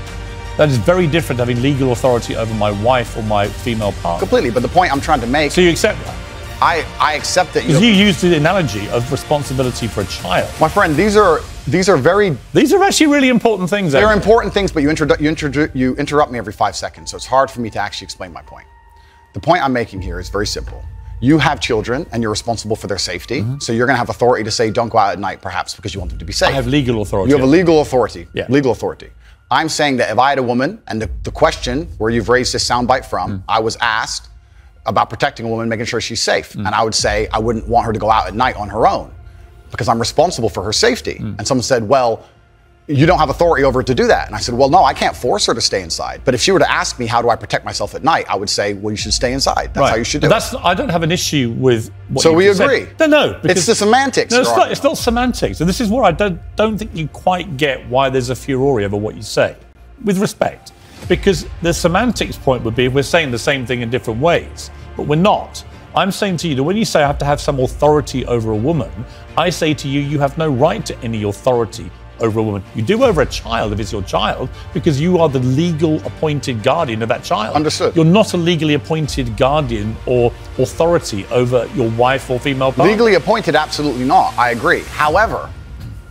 [SPEAKER 5] That is very different to having legal authority over my wife or my female partner.
[SPEAKER 1] completely. But the point I'm trying to make,
[SPEAKER 5] So you accept that?
[SPEAKER 1] I I accept that you.
[SPEAKER 5] Because you used the analogy of responsibility for a child.
[SPEAKER 1] my friend, these are these are very
[SPEAKER 5] These are actually really important things.
[SPEAKER 1] They're
[SPEAKER 5] Andrew.
[SPEAKER 1] important things, but you, introdu- you, introdu- you interrupt me every five seconds, so it's hard for me to actually explain my point. The point I'm making here is very simple. You have children, and you're responsible for their safety, so you're going to have authority to say, don't go out at night, perhaps because you want them to be safe.
[SPEAKER 5] I have legal authority.
[SPEAKER 1] You have a legal authority.
[SPEAKER 5] Yeah.
[SPEAKER 1] Legal authority. I'm saying that if I had a woman, and the, the question where you've raised this soundbite from,
[SPEAKER 5] Mm.
[SPEAKER 1] I was asked about protecting a woman, making sure she's safe.
[SPEAKER 5] Mm.
[SPEAKER 1] And I would say I wouldn't want her to go out at night on her own because I'm responsible for her safety.
[SPEAKER 5] Mm.
[SPEAKER 1] And someone said, well, you don't have authority over her to do that. And I said, well, no, I can't force her to stay inside. But if she were to ask me, how do I protect myself at night? I would say, well, you should stay inside. That's how you should do
[SPEAKER 5] But
[SPEAKER 1] it.
[SPEAKER 5] That's I don't have an issue with. What
[SPEAKER 1] So we
[SPEAKER 5] just said.
[SPEAKER 1] agree.
[SPEAKER 5] No, no.
[SPEAKER 1] It's the semantics.
[SPEAKER 5] No, it's not. It's not semantics. And this is where I don't don't think you quite get why there's a furore over what you say, with respect, because the semantics point would be if we're saying the same thing in different ways, but we're not. I'm saying to you that when you say I have to have some authority over a woman, I say to you you have no right to any authority over a woman. You do over a child if it's your child, because you are the legal appointed guardian of that child.
[SPEAKER 1] Understood.
[SPEAKER 5] You're not a legally appointed guardian or authority over your wife or female partner.
[SPEAKER 1] Legally appointed, absolutely not. I agree. However,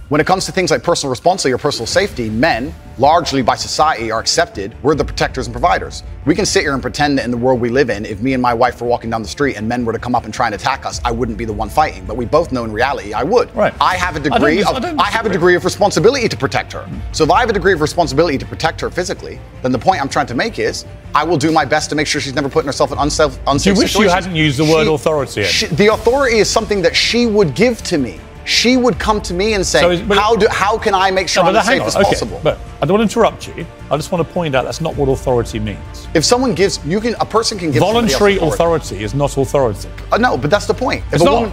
[SPEAKER 1] when it comes to things like personal responsibility or personal safety, men, largely by society, are accepted. We're the protectors and providers. We can sit here and pretend that in the world we live in, if me and my wife were walking down the street and men were to come up and try and attack us, I wouldn't be the one fighting. But we both know in reality I would.
[SPEAKER 5] Right.
[SPEAKER 1] I have a
[SPEAKER 5] I
[SPEAKER 1] degree
[SPEAKER 5] I
[SPEAKER 1] of
[SPEAKER 5] don't
[SPEAKER 1] I have a degree of responsibility to protect her. So if I have a degree of responsibility to protect her physically, then the point I'm trying to make is I will do my best to make sure she's never putting herself in unsafe, unsafe
[SPEAKER 5] wish you
[SPEAKER 1] situations.
[SPEAKER 5] hadn't used the word authority, Ed.
[SPEAKER 1] she- the authority is something that she would give to me. She would come to me and say,
[SPEAKER 5] So is-
[SPEAKER 1] "How do how can I make sure
[SPEAKER 5] No,
[SPEAKER 1] I'm as safe
[SPEAKER 5] on,
[SPEAKER 1] as
[SPEAKER 5] okay,
[SPEAKER 1] possible?"
[SPEAKER 5] But I don't want to interrupt you. I just want to point out that's not what authority means.
[SPEAKER 1] if someone gives, you can a person can give
[SPEAKER 5] Voluntary authority is not authority.
[SPEAKER 1] Uh, no, but that's the point. If
[SPEAKER 5] It's
[SPEAKER 1] a
[SPEAKER 5] not.
[SPEAKER 1] woman,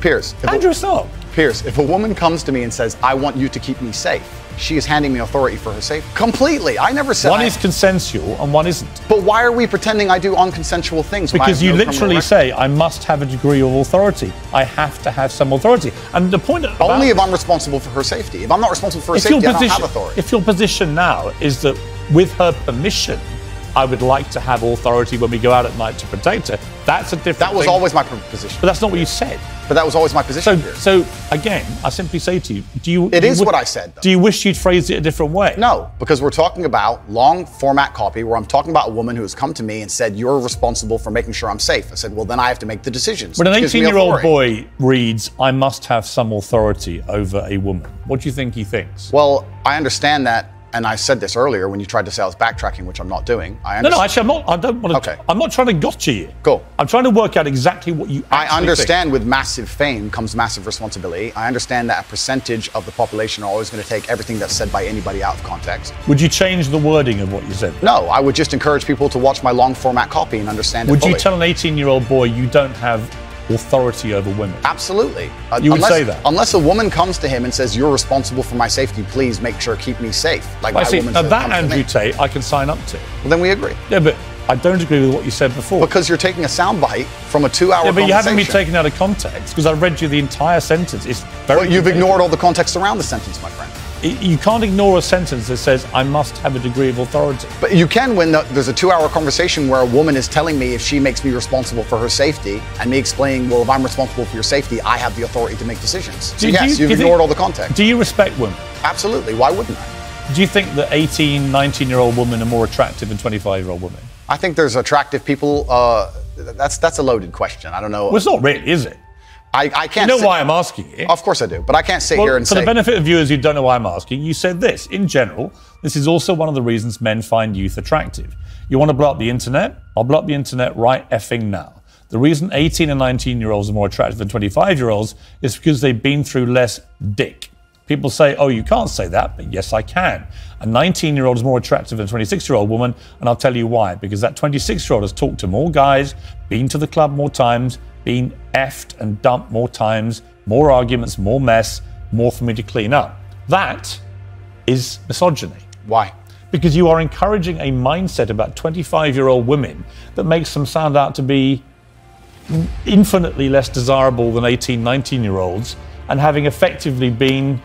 [SPEAKER 1] Piers, if a-
[SPEAKER 5] Andrew, not.
[SPEAKER 1] Piers, if a woman comes to me and says, "I want you to keep me safe," she is handing me authority for her safety. Completely. I never said.
[SPEAKER 5] One
[SPEAKER 1] I-
[SPEAKER 5] is consensual and one isn't.
[SPEAKER 1] but why are we pretending I do unconsensual things?
[SPEAKER 5] Because you
[SPEAKER 1] no
[SPEAKER 5] literally say, I must have a degree of authority. I have to have some authority. And the point
[SPEAKER 1] only if I'm responsible for her safety. If I'm not responsible for her safety,
[SPEAKER 5] your
[SPEAKER 1] I don't have authority.
[SPEAKER 5] if your position now is that with her permission, I would like to have authority when we go out at night to protect her, that's a different
[SPEAKER 1] that was
[SPEAKER 5] thing.
[SPEAKER 1] always my position.
[SPEAKER 5] But that's not what you said.
[SPEAKER 1] But that was always my
[SPEAKER 5] So,
[SPEAKER 1] position. Piers.
[SPEAKER 5] so again, I simply say to you, do you?
[SPEAKER 1] It is what I said, though.
[SPEAKER 5] Do you wish you'd phrased it a different way?
[SPEAKER 1] No, because we're talking about long format copy where I'm talking about a woman who has come to me and said, You're responsible for making sure I'm safe. I said, Well, then I have to make the decisions.
[SPEAKER 5] When an
[SPEAKER 1] which gives me
[SPEAKER 5] 18 year old boy reads, I must have some authority over a woman, what do you think he thinks?
[SPEAKER 1] Well, I understand that and I said this earlier when you tried to say I was backtracking, which I'm not doing. I
[SPEAKER 5] No,
[SPEAKER 1] understand.
[SPEAKER 5] no, actually, I'm not. I don't want to.
[SPEAKER 1] Okay.
[SPEAKER 5] I'm not trying to gotcha you.
[SPEAKER 1] Cool.
[SPEAKER 5] I'm trying to work out exactly what you.
[SPEAKER 1] I understand with massive fame comes massive responsibility. I understand that a percentage of the population are always going to take everything that's said by anybody out of context.
[SPEAKER 5] Would you change the wording of what you said?
[SPEAKER 1] No, I would just encourage people to watch my long format copy and understand it
[SPEAKER 5] Would you tell an 18-year-old boy you don't have authority over women?
[SPEAKER 1] Absolutely. Uh,
[SPEAKER 5] You would
[SPEAKER 1] unless,
[SPEAKER 5] say that?
[SPEAKER 1] Unless a woman comes to him and says, "You're responsible for my safety. Please make sure keep me safe." Like
[SPEAKER 5] I
[SPEAKER 1] my
[SPEAKER 5] see.
[SPEAKER 1] woman
[SPEAKER 5] Now that Andrew. Tate, I can sign up to.
[SPEAKER 1] Well, then we agree.
[SPEAKER 5] Yeah, but I don't agree with what you said before.
[SPEAKER 1] Because you're taking a soundbite from a two-hour
[SPEAKER 5] yeah, but you haven't been taken out of context because I read you the entire sentence. It's very.
[SPEAKER 1] But you've ignored all the context around the sentence, my friend.
[SPEAKER 5] You can't ignore a sentence that says I must have a degree of authority.
[SPEAKER 1] But you can when the, there's a two-hour conversation where a woman is telling me if she makes me responsible for her safety, and me explaining, well, if I'm responsible for your safety, I have the authority to make decisions. So
[SPEAKER 5] Do- do
[SPEAKER 1] yes,
[SPEAKER 5] you-
[SPEAKER 1] you've ignored all the context.
[SPEAKER 5] Do you respect women?
[SPEAKER 1] Absolutely. Why wouldn't I?
[SPEAKER 5] Do you think that 18, 19 year old women are more attractive than 25 year old women?
[SPEAKER 1] I think there's attractive people. Uh, that's that's a loaded question. I don't know.
[SPEAKER 5] Well, it's not really, is it?
[SPEAKER 1] I, I can't.
[SPEAKER 5] You know
[SPEAKER 1] sit-
[SPEAKER 5] why I'm asking you?
[SPEAKER 1] Of course I do, but I can't sit
[SPEAKER 5] Well,
[SPEAKER 1] here and
[SPEAKER 5] for
[SPEAKER 1] say.
[SPEAKER 5] For the benefit of viewers who don't know why I'm asking, you said this. In general, this is also one of the reasons men find youth attractive. You want to blow up the internet? I'll blow up the internet right effing now. The reason 18 and 19 year olds are more attractive than 25 year olds is because they've been through less dick. People say, oh, you can't say that, but yes, I can. A 19 year old is more attractive than a 26 year old woman, and I'll tell you why. Because that 26 year old has talked to more guys, been to the club more times, been effed and dumped more times, more arguments, more mess, more for me to clean up. That is misogyny.
[SPEAKER 1] why?
[SPEAKER 5] Because you are encouraging a mindset about 25 year old women that makes them sound out to be infinitely less desirable than 18, 19 year olds and having effectively been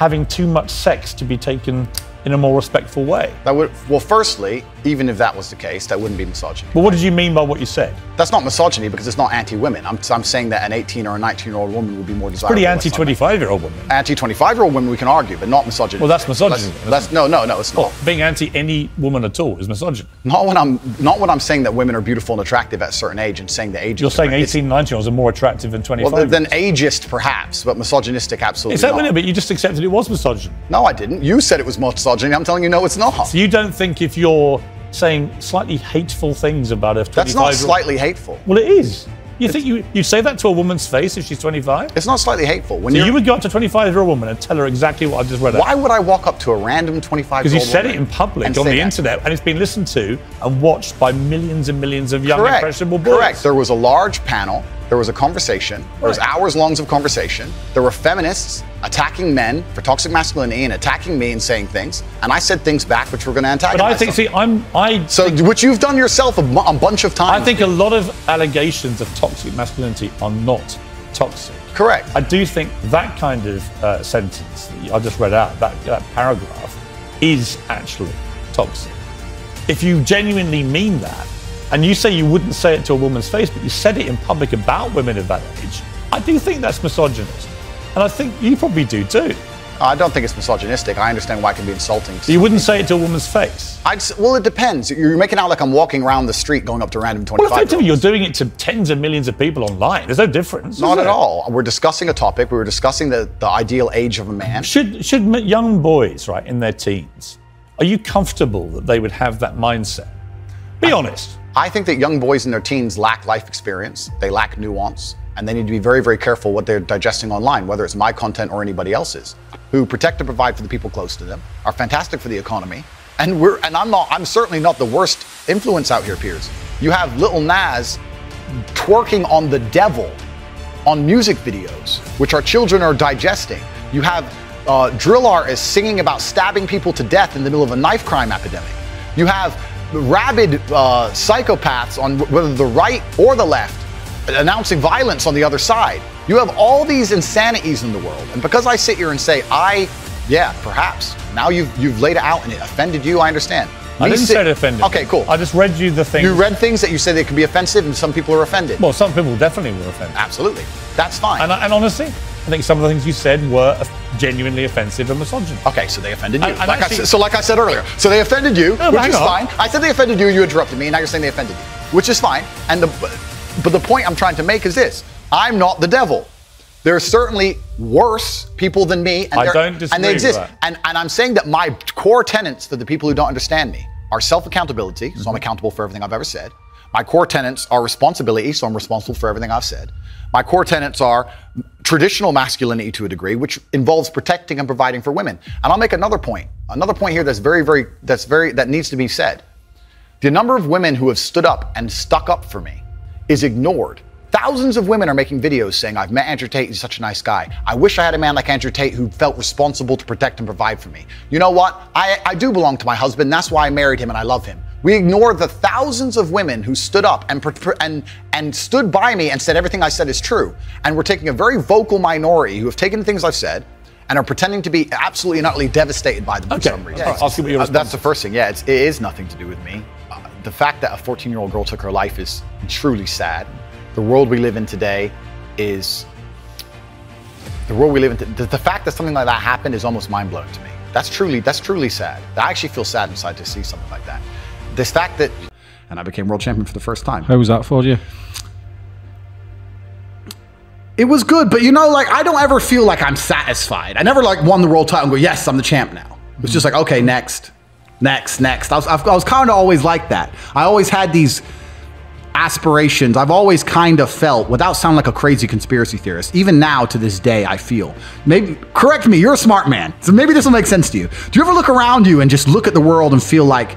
[SPEAKER 5] having too much sex to be taken in a more respectful way.
[SPEAKER 1] Would. Well, firstly, even if that was the case, that wouldn't be misogyny.
[SPEAKER 5] But what did you mean by what you said?
[SPEAKER 1] That's not misogyny because it's not anti-women. I'm, I'm saying that an 18 or a 19 year old woman would be more desirable.
[SPEAKER 5] Pretty anti-25-year-old women.
[SPEAKER 1] Anti 25 year old women we can argue, but not misogyny.
[SPEAKER 5] Well, that's misogyny,
[SPEAKER 1] That's, that's- no, no, no, it's not.
[SPEAKER 5] Well, being anti any woman at all is misogyny.
[SPEAKER 1] Not when I'm not when I'm saying that women are beautiful and attractive at a certain age and saying the age.
[SPEAKER 5] You're saying 18, 19 year olds are more attractive than 25.
[SPEAKER 1] Well, then ageist perhaps, but misogynistic absolutely
[SPEAKER 5] Is that
[SPEAKER 1] not.
[SPEAKER 5] it? But you just accepted it was misogyny.
[SPEAKER 1] No, I didn't. You said it was misogyny. I'm telling you, no, it's not.
[SPEAKER 5] So you don't think if you're saying slightly hateful things about a 25
[SPEAKER 1] That's not slightly hateful.
[SPEAKER 5] Well, it is. You think you you say that to a woman's face if she's 25?
[SPEAKER 1] It's not slightly hateful. When
[SPEAKER 5] So
[SPEAKER 1] you're,
[SPEAKER 5] would go up to a 25 year old woman and tell her exactly what I just read out.
[SPEAKER 1] why would I walk up to a random 25-year-old
[SPEAKER 5] Because you said it in public on the internet and it's been listened to and watched by millions and millions of young
[SPEAKER 1] Correct.
[SPEAKER 5] impressionable boys.
[SPEAKER 1] Correct. There was a large panel. There was a conversation. There was hours longs of conversation. There were feminists attacking men for toxic masculinity and attacking me and saying things. And I said things back which were going to antagonize
[SPEAKER 5] But I think,
[SPEAKER 1] them.
[SPEAKER 5] see, I'm, I,
[SPEAKER 1] so, which you've done yourself a, a bunch of times.
[SPEAKER 5] I think a lot of allegations of toxic masculinity are not toxic.
[SPEAKER 1] Correct.
[SPEAKER 5] I do think that kind of uh, sentence that I just read out, that, that paragraph, is actually toxic. If you genuinely mean that, and you say you wouldn't say it to a woman's face, but you said it in public about women of that age, I do think that's misogynist. And I think you probably do too.
[SPEAKER 1] I don't think it's misogynistic. I understand why it can be insulting.
[SPEAKER 5] you wouldn't say it to a woman's face.
[SPEAKER 1] I'd, well, it depends. You're making out like I'm walking around the street going up to random 25
[SPEAKER 5] Well, effectively, you're doing it to tens of millions of people online. There's no difference.
[SPEAKER 1] Not at
[SPEAKER 5] there?
[SPEAKER 1] all. We're discussing a topic. We were discussing the, the ideal age of a man.
[SPEAKER 5] Should should young boys, right, in their teens, are you comfortable that they would have that mindset? Be honest.
[SPEAKER 1] I think that young boys in their teens lack life experience, they lack nuance, and they need to be very, very careful what they're digesting online, whether it's my content or anybody else's, who protect and provide for the people close to them, are fantastic for the economy. And we're and I'm not I'm certainly not the worst influence out here, Piers. You have Lil Nas twerking on the devil on music videos, which our children are digesting. You have uh, drill artists singing about stabbing people to death in the middle of a knife crime epidemic. You have rabid uh, psychopaths on whether the right or the left announcing violence on the other side. You have all these insanities in the world, and because I sit here and say I, yeah, perhaps now you've you've laid it out and it offended you. I understand.
[SPEAKER 5] I didn't
[SPEAKER 1] sit-
[SPEAKER 5] say it offended.
[SPEAKER 1] Okay, cool.
[SPEAKER 5] I just read you the thing.
[SPEAKER 1] you read things that you said they could be offensive, and some people are offended.
[SPEAKER 5] Well, some people definitely were offended.
[SPEAKER 1] Absolutely, that's fine.
[SPEAKER 5] And, and honestly, I think some of the things you said were genuinely offensive and misogynist.
[SPEAKER 1] Okay, so they offended you.
[SPEAKER 5] And
[SPEAKER 1] like I
[SPEAKER 5] actually-
[SPEAKER 1] said, so, like I said earlier, so they offended you,
[SPEAKER 5] No,
[SPEAKER 1] which is
[SPEAKER 5] on.
[SPEAKER 1] fine. I said they offended you, you interrupted me, and now you're saying they offended you, which is fine. And the, but the point I'm trying to make is this: I'm not the devil.
[SPEAKER 5] There are certainly worse people than me. And
[SPEAKER 7] I don't disagree
[SPEAKER 5] And they exist. And, and I'm saying that my core tenets for the people who don't understand me are self accountability, so I'm mm-hmm. accountable for everything I've ever said. My core tenets are responsibility, so I'm responsible for everything I've said. My core tenets are traditional masculinity to a degree, which involves protecting and providing for women. And I'll make another point. Another point here that's very, very, that's very, that needs to be said. The number of women who have stood up and stuck up for me is ignored. Thousands of women are making videos saying, I've met Andrew Tate, he's such a nice guy. I wish I had a man like Andrew Tate who felt responsible to protect and provide for me. You know what? I, I do belong to my husband, that's why I married him and I love him. We ignore the thousands of women who stood up and, and, and stood by me and said everything I said is true. And we're taking a very vocal minority who have taken the things I've said and are pretending to be absolutely and utterly devastated by them
[SPEAKER 7] Okay.
[SPEAKER 5] for some reason.
[SPEAKER 7] I'll- I'll see what
[SPEAKER 5] Uh, That's the first thing. Yeah, it's, it is nothing to do with me. Uh, the fact that a 14 year old girl took her life is truly sad. The world we live in today is the world we live in. The, the fact that something like that happened is almost mind blowing to me. That's truly that's truly sad. I actually feel sad inside to see something like that. This fact that
[SPEAKER 1] and I became world champion for the first time.
[SPEAKER 2] How was that for you?
[SPEAKER 1] It was good, but you know, like I don't ever feel like I'm satisfied. I never like won the world title and go, yes, I'm the champ now. It was just like, okay, next, next, next. I was, I was kind of always like that. I always had these aspirations. I've always kind of felt, without sounding like a crazy conspiracy theorist, even now to this day, I feel. Maybe correct me. You're a smart man, so maybe this will make sense to you. Do you ever look around you and just look at the world and feel like?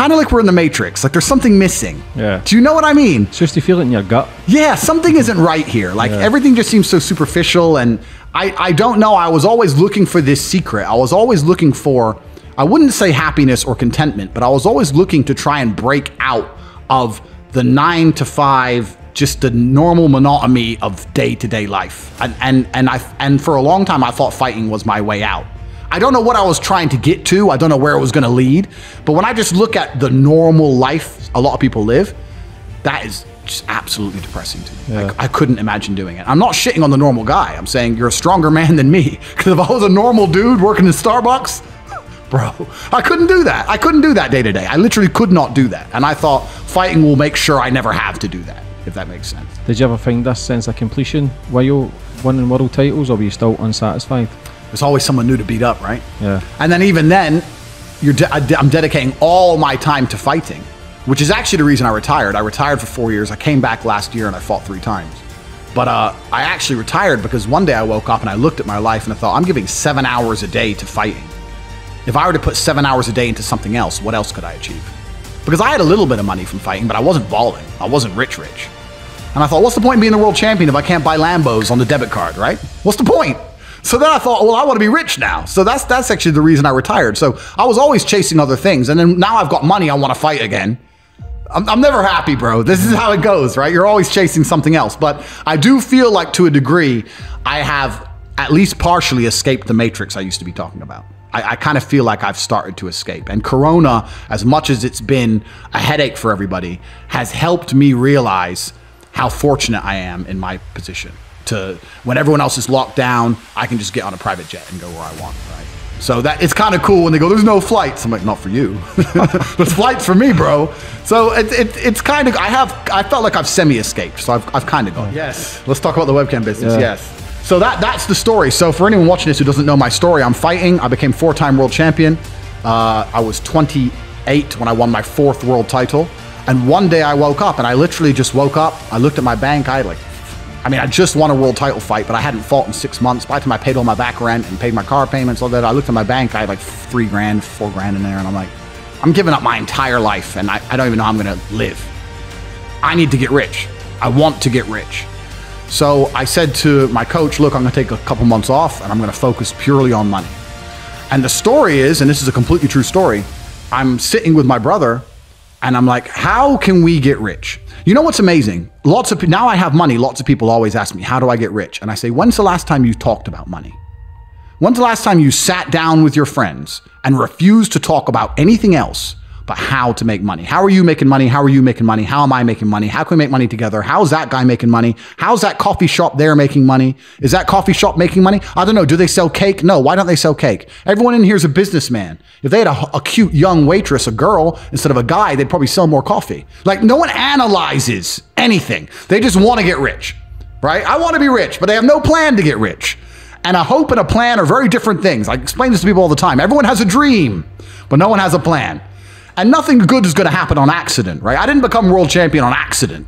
[SPEAKER 1] Kind of like we're in the Matrix, like there's something missing.
[SPEAKER 2] Yeah.
[SPEAKER 1] Do you know what I mean?
[SPEAKER 2] It's just you feel it in your gut.
[SPEAKER 1] yeah, something isn't right here. Like everything just seems so superficial, and I, I don't know. I was always looking for this secret. I was always looking for, I wouldn't say happiness or contentment, but I was always looking to try and break out of the nine to five, just the normal monotony of day to day life. And and and I and for a long time, I thought fighting was my way out. I don't know what I was trying to get to. I don't know where it was going to lead. But when I just look at the normal life a lot of people live, that is just absolutely depressing to me. I, I couldn't imagine doing it. I'm not shitting on the normal guy. I'm saying you're a stronger man than me. Because if I was a normal dude working in Starbucks, bro, I couldn't do that. I couldn't do that day to day. I literally could not do that. And I thought fighting will make sure I never have to do that, if that makes sense.
[SPEAKER 2] Did you ever find this sense of completion while you winning world titles, or were you still unsatisfied?
[SPEAKER 1] There's always someone new to beat up, right?
[SPEAKER 2] Yeah.
[SPEAKER 1] And then even then, you're de- I'm dedicating all my time to fighting, which is actually the reason I retired. I retired for four years. I came back last year and I fought three times. But uh, I actually retired because one day I woke up and I looked at my life and I thought, I'm giving seven hours a day to fighting. If I were to put seven hours a day into something else, what else could I achieve? Because I had a little bit of money from fighting, but I wasn't balling. I wasn't rich, rich. And I thought, what's the point in being the world champion if I can't buy Lambos on the debit card, right? What's the point? So then I thought, well, I want to be rich now. So that's that's actually the reason I retired. So I was always chasing other things, and then now I've got money, I want to fight again. I'm, I'm never happy, bro. This is how it goes, right? You're always chasing something else. But I do feel like, to a degree, I have at least partially escaped the matrix I used to be talking about. I, I kind of feel like I've started to escape. And Corona, as much as it's been a headache for everybody, has helped me realize how fortunate I am in my position. To when everyone else is locked down, I can just get on a private jet and go where I want, right? So that it's kind of cool when they go, "There's no flights." I'm like, "Not for you. There's flights for me, bro." So it, it, it's kind of I have I felt like I've semi-escaped. So I've, I've kind of gone. Yes. Let's talk about the webcam business.
[SPEAKER 2] Yeah.
[SPEAKER 1] Yes. So that that's the story. So for anyone watching this who doesn't know my story, I'm fighting. I became four-time world champion. Uh, I was 28 when I won my fourth world title. And one day I woke up and I literally just woke up. I looked at my bank. I had like I mean, I just won a world title fight, but I hadn't fought in six months. By the time I paid all my back rent and paid my car payments, all that, I looked at my bank. I had like three grand, four grand in there, and I'm like, I'm giving up my entire life, and I, I don't even know how I'm gonna live. I need to get rich. I want to get rich. So I said to my coach, look, I'm gonna take a couple months off, and I'm gonna focus purely on money. And the story is, and this is a completely true story, I'm sitting with my brother and I'm like, how can we get rich? You know what's amazing? Lots of now I have money. Lots of people always ask me, how do I get rich? And I say, when's the last time you talked about money? When's the last time you sat down with your friends and refused to talk about anything else but how to make money? How are you making money? How are you making money? How am I making money? How can we make money together? How's that guy making money? How's that coffee shop there making money? Is that coffee shop making money? I don't know. Do they sell cake? No. Why don't they sell cake? Everyone in here is a businessman. If they had a, a cute young waitress, a girl, instead of a guy, they'd probably sell more coffee. Like no one analyzes anything. They just want to get rich. right? I want to be rich, but they have no plan to get rich. And a hope and a plan are very different things. I explain this to people all the time. Everyone has a dream, but no one has a plan. And nothing good is going to happen on accident, right? I didn't become world champion on accident.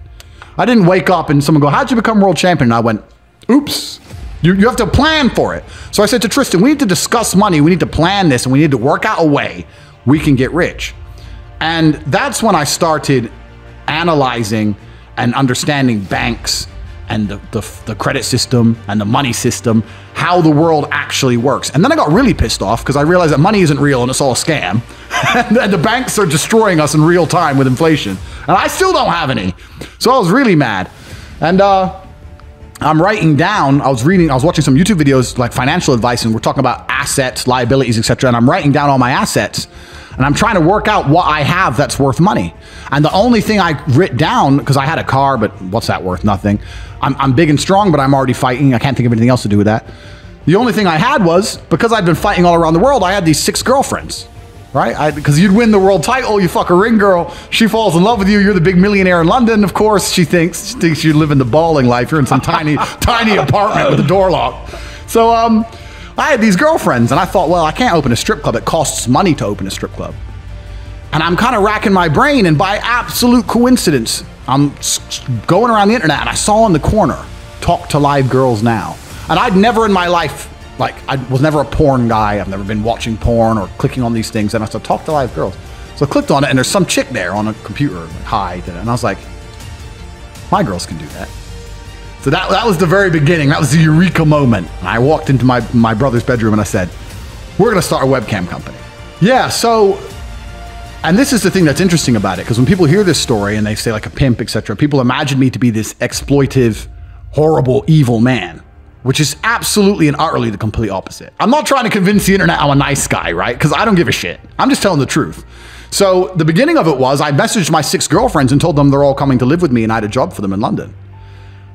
[SPEAKER 1] I didn't wake up and someone go, How'd you become world champion? And I went, Oops. You, you have to plan for it. So I said to Tristan, We need to discuss money. We need to plan this and we need to work out a way we can get rich. And that's when I started analyzing and understanding banks and the, the, the, credit system and the money system, how the world actually works. And then I got really pissed off because I realized that money isn't real and it's all a scam. And the banks are destroying us in real time with inflation. And I still don't have any. So I was really mad. And uh, I'm writing down, I was reading, I was watching some YouTube videos like financial advice, and we're talking about assets, liabilities, etc. And I'm writing down all my assets and I'm trying to work out what I have that's worth money. And the only thing I writ down, because I had a car, but what's that worth? Nothing. I'm, I'm big and strong, but I'm already fighting. I can't think of anything else to do with that. The only thing I had was because I'd been fighting all around the world, I had these six girlfriends, right? Because you'd win the world title, you fuck a ring girl, she falls in love with you, you're the big millionaire in London, of course. She thinks she thinks you live in the balling life. You're in some tiny, tiny apartment with a door lock. So um, I had these girlfriends, and I thought, well, I can't open a strip club. It costs money to open a strip club. And I'm kind of racking my brain, and by absolute coincidence, I'm going around the internet and I saw in the corner, talk to live girls now. And I'd never in my life, like, I was never a porn guy. I've never been watching porn or clicking on these things. And I said, talk to live girls. So I clicked on it, and there's some chick there on a computer. Like, Hi, and I was like, my girls can do that. So that, that was the very beginning. That was the eureka moment. And I walked into my, my brother's bedroom and I said, we're going to start a webcam company. Yeah, so and this is the thing that's interesting about it, because when people hear this story and they say like a pimp, etc., people imagine me to be this exploitive, horrible, evil man, which is absolutely and utterly the complete opposite. I'm not trying to convince the internet I'm a nice guy, right? Because I don't give a shit. I'm just telling the truth. So the beginning of it was I messaged my six girlfriends and told them they're all coming to live with me, and I had a job for them in London.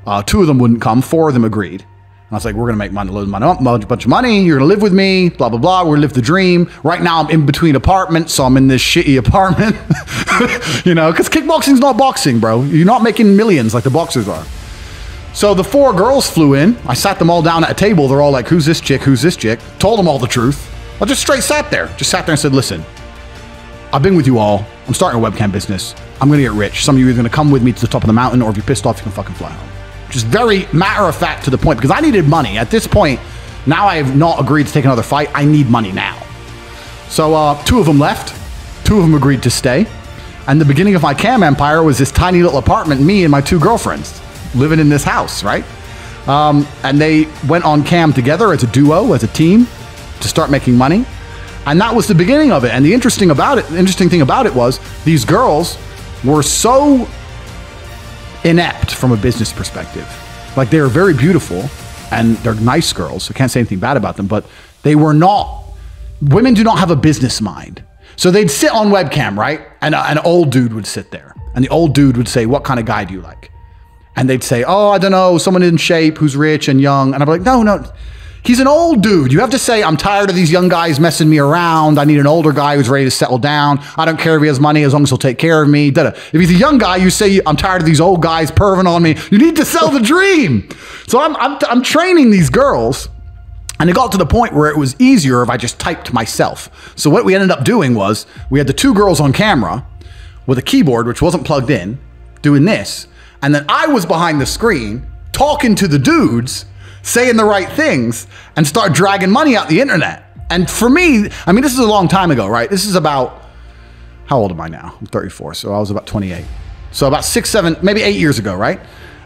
[SPEAKER 1] Uh, two of them wouldn't come. Four of them agreed. And I was like, we're gonna make money, load money, a bunch of money. You're gonna live with me, blah blah blah. We're gonna live the dream. Right now, I'm in between apartments, so I'm in this shitty apartment. you know, because kickboxing's not boxing, bro. You're not making millions like the boxers are. So the four girls flew in. I sat them all down at a table. They're all like, "Who's this chick? Who's this chick?" Told them all the truth. I just straight sat there, just sat there and said, "Listen, I've been with you all. I'm starting a webcam business. I'm gonna get rich. Some of you are gonna come with me to the top of the mountain, or if you're pissed off, you can fucking fly home." just very matter of fact to the point because I needed money. At this point, now I have not agreed to take another fight. I need money now. So uh, two of them left, two of them agreed to stay. And the beginning of my cam empire was this tiny little apartment, me and my two girlfriends living in this house, right? Um, and they went on cam together as a duo, as a team, to start making money. And that was the beginning of it. And the interesting about it, the interesting thing about it was these girls were so inept from a business perspective. Like they are very beautiful and they're nice girls. I can't say anything bad about them, but they were not, women do not have a business mind. So they'd sit on webcam, right? And uh, an old dude would sit there. And the old dude would say, What kind of guy do you like? And they'd say, Oh, I don't know, someone in shape who's rich and young. And I'd be like, No, no, He's an old dude. You have to say, I'm tired of these young guys messing me around. I need an older guy who's ready to settle down. I don't care if he has money as long as he'll take care of me. Da-da. If he's a young guy, you say, I'm tired of these old guys perving on me. You need to sell the dream. So I'm, I'm, I'm training these girls. And it got to the point where it was easier if I just typed myself. So what we ended up doing was we had the two girls on camera with a keyboard, which wasn't plugged in, doing this. And then I was behind the screen talking to the dudes saying the right things and start dragging money out the internet. And for me, I mean, this is a long time ago, right? This is about, how old am I now? I'm 34, so I was about 28. So about six, seven, maybe eight years ago, right?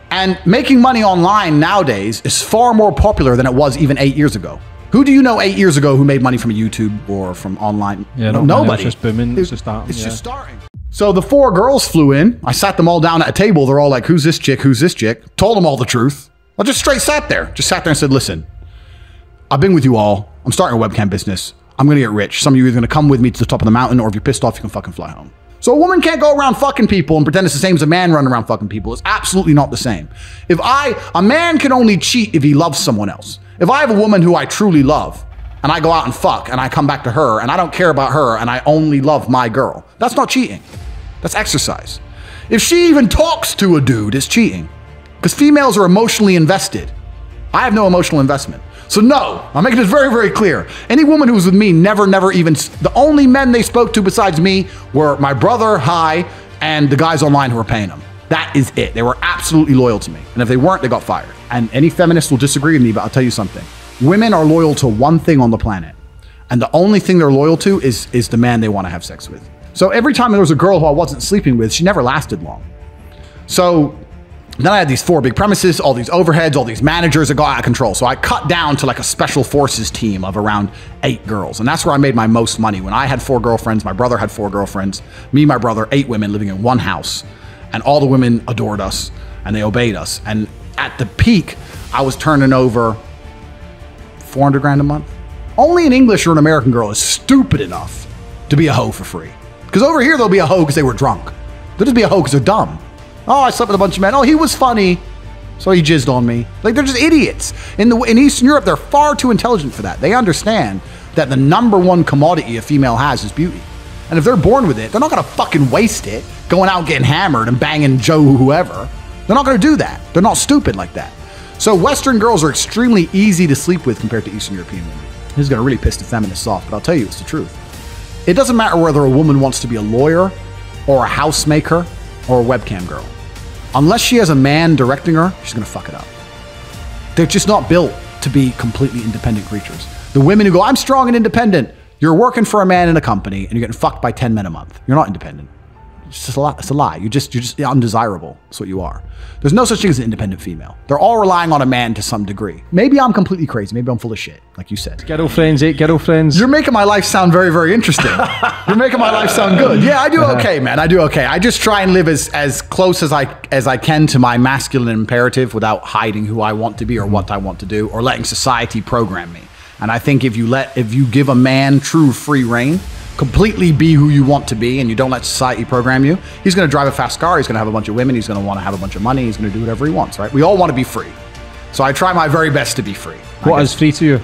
[SPEAKER 1] And making money online nowadays is far more popular than it was even eight years ago. Who do you know eight years ago who made money from YouTube or from online?
[SPEAKER 2] Yeah,
[SPEAKER 1] no,
[SPEAKER 2] nobody. It's just booming. It's, just starting.
[SPEAKER 1] It's
[SPEAKER 2] yeah.
[SPEAKER 1] just starting. So the four girls flew in. I sat them all down at a table. They're all like, "Who's this chick? Who's this chick?" Told them all the truth. I just straight sat there, just sat there and said, listen, I've been with you all. I'm starting a webcam business. I'm going to get rich. Some of you are going to come with me to the top of the mountain, or if you're pissed off, you can fucking fly home. So a woman can't go around fucking people and pretend it's the same as a man running around fucking people. It's absolutely not the same. If I, a man can only cheat if he loves someone else. If I have a woman who I truly love, and I go out and fuck, and I come back to her, and I don't care about her, and I only love my girl, that's not cheating. That's exercise. If she even talks to a dude, it's cheating. Because females are emotionally invested. I have no emotional investment. So no, I'm making this very, very clear. Any woman who was with me never, never even. The only men they spoke to besides me were my brother, Hi, and the guys online who were paying them. That is it. They were absolutely loyal to me. And if they weren't, they got fired. And any feminist will disagree with me, but I'll tell you something. Women are loyal to one thing on the planet. And the only thing they're loyal to is, is the man they want to have sex with. So every time there was a girl who I wasn't sleeping with, she never lasted long. So then I had these four big premises, all these overheads, all these managers that got out of control. So I cut down to like a special forces team of around eight girls. And that's where I made my most money. When I had four girlfriends, my brother had four girlfriends, me, my brother, eight women living in one house. And all the women adored us and they obeyed us. And at the peak, I was turning over 400 grand a month. Only an English or an American girl is stupid enough to be a hoe for free. Because over here, they'll be a hoe because they were drunk. They'll just be a hoe because they're dumb. Oh, I slept with a bunch of men. Oh, he was funny. So he jizzed on me. Like they're just idiots. In the in Eastern Europe, they're far too intelligent for that. They understand that the number one commodity a female has is beauty. And if they're born with it, they're not gonna fucking waste it going out getting hammered and banging Joe whoever. They're not gonna do that. They're not stupid like that. So Western girls are extremely easy to sleep with compared to Eastern European women. This is gonna really piss the feminists off, but I'll tell you it's the truth. It doesn't matter whether a woman wants to be a lawyer or a housemaker or a webcam girl. Unless she has a man directing her, she's gonna fuck it up. They're just not built to be completely independent creatures. The women who go, I'm strong and independent, you're working for a man in a company and you're getting fucked by 10 men a month. You're not independent. It's just a lie. It's a lie. You're just you're just undesirable. That's what you are. There's no such thing as an independent female. They're all relying on a man to some degree. Maybe I'm completely crazy. Maybe I'm full of shit, like you said.
[SPEAKER 2] Girlfriends, eight ghetto friends.
[SPEAKER 1] You're making my life sound very, very interesting. You're making my life sound good. Yeah, I do uh-huh. okay, man. I do okay. I just try and live as as close as I as I can to my masculine imperative without hiding who I want to be or what I want to do or letting society program me. And I think if you let if you give a man true free reign, completely be who you want to be and you don't let society program you, he's going to drive a fast car, he's going to have a bunch of women, he's going to want to have a bunch of money, he's going to do whatever he wants, right? We all want to be free. So I try my very best to be free.
[SPEAKER 2] What is free to you?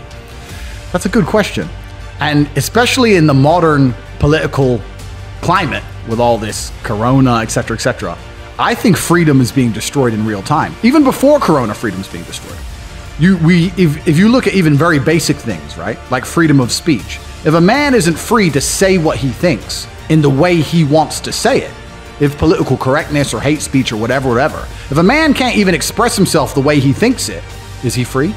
[SPEAKER 1] that's a good question. And especially in the modern political climate with all this corona, et cetera, et cetera, I think freedom is being destroyed in real time. Even before corona, freedom is being destroyed. You, we, if, if you look at even very basic things, right, like freedom of speech, if a man isn't free to say what he thinks in the way he wants to say it, if political correctness or hate speech or whatever, whatever, if a man can't even express himself the way he thinks it, is he free?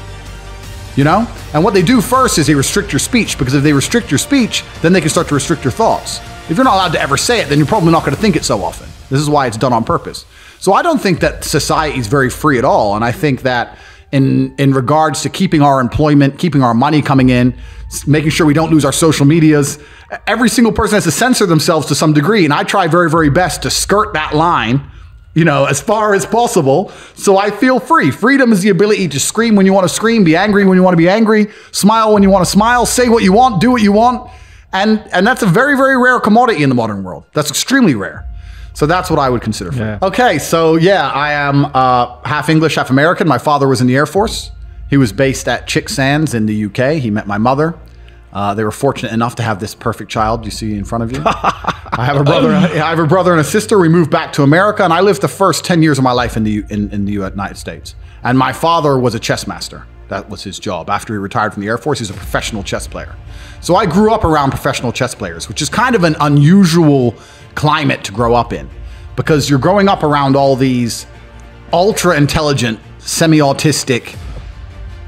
[SPEAKER 1] You know? And what they do first is they restrict your speech because if they restrict your speech, then they can start to restrict your thoughts. If you're not allowed to ever say it, then you're probably not going to think it so often. This is why it's done on purpose. So I don't think that society is very free at all. And I think that in in regards to keeping our employment, keeping our money coming in, making sure we don't lose our social medias, every single person has to censor themselves to some degree. And I try very, very best to skirt that line you know, as far as possible. So I feel free. Freedom is the ability to scream when you want to scream, be angry when you want to be angry, smile when you want to smile, say what you want, do what you want. And and that's a very, very rare commodity in the modern world. That's extremely rare. So that's what I would consider free.
[SPEAKER 2] Yeah.
[SPEAKER 1] Okay, so yeah, I am uh, half English, half American. My father was in the Air Force. He was based at Chicksands in the UK. He met my mother. Uh, they were fortunate enough to have this perfect child you see in front of you. I have a brother. I have a brother and a sister. We moved back to America, and I lived the first ten years of my life in the in, in the United States. And my father was a chess master. That was his job. After he retired from the Air Force, he's a professional chess player. So I grew up around professional chess players, which is kind of an unusual climate to grow up in, because you're growing up around all these ultra intelligent, semi autistic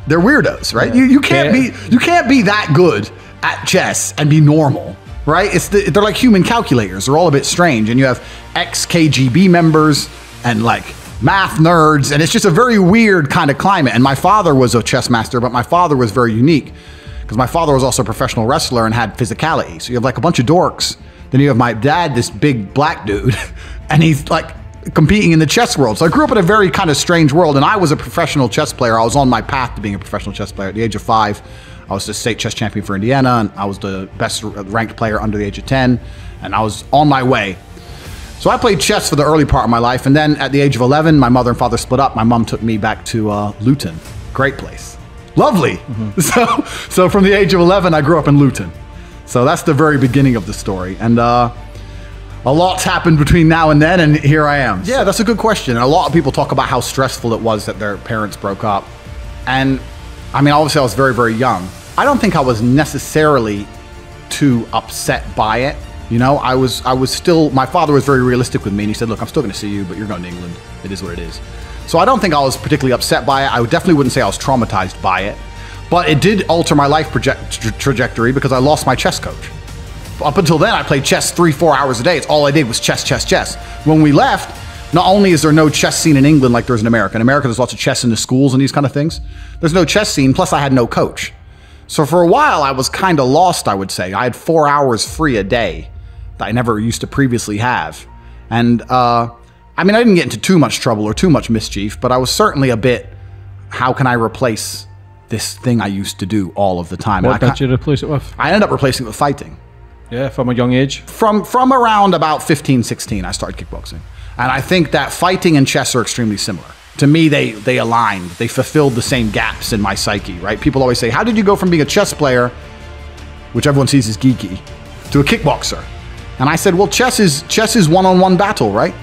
[SPEAKER 1] they're weirdos, right? You, you can't
[SPEAKER 2] Yeah.
[SPEAKER 1] be you can't be that good at chess and be normal, right? It's the, they're like human calculators. They're all a bit strange, and you have ex KGB members and like math nerds, and it's just a very weird kind of climate. And my father was a chess master, but my father was very unique because my father was also a professional wrestler and had physicality. So you have like a bunch of dorks. Then you have my dad, this big black dude, and he's like competing in the chess world. So I grew up in a very kind of strange world, and I was a professional chess player. I was on my path to being a professional chess player. At the age of five, I was the state chess champion for Indiana, and I was the best ranked player under the age of 10, and I was on my way. So I played chess for the early part of my life, and then at the age of 11, my mother and father split up. My mom took me back to uh, Luton. Great place. Lovely. So, so from the age of 11, I grew up in Luton. So that's the very beginning of the story. And uh,
[SPEAKER 8] a lot's happened between now and then, and here I am.
[SPEAKER 1] Yeah, that's a good question. And a lot of people talk about how stressful it was that their parents broke up. And I mean, obviously, I was very, very young. I don't think I was necessarily too upset by it. You know, I was, I was still. My father was very realistic with me, and he said, "Look, I'm still going to see you, but you're going to England. It is what it is." So I don't think I was particularly upset by it. I definitely wouldn't say I was traumatized by it, but it did alter my life project- tra- trajectory because I lost my chess coach. Up until then, I played chess three, four hours a day. It's all I did was chess, chess, chess. When we left, not only is there no chess scene in England like there's in America. In America, there's lots of chess in the schools and these kind of things. There's no chess scene. Plus, I had no coach. So for a while, I was kind of lost. I would say I had four hours free a day that I never used to previously have, and uh, I mean, I didn't get into too much trouble or too much mischief, but I was certainly a bit. How can I replace this thing I used to do all of the time?
[SPEAKER 2] What did you replace it with?
[SPEAKER 1] I ended up replacing it with fighting
[SPEAKER 2] Yeah, from a young age.
[SPEAKER 1] from from around about 15 16 i started kickboxing. And i think that fighting and chess are extremely similar. To me they they aligned. They fulfilled the same gaps in my psyche right? People always say how did you go from being a chess player which everyone sees as geeky to a kickboxer? And i said well chess is chess is one-on-one battle right?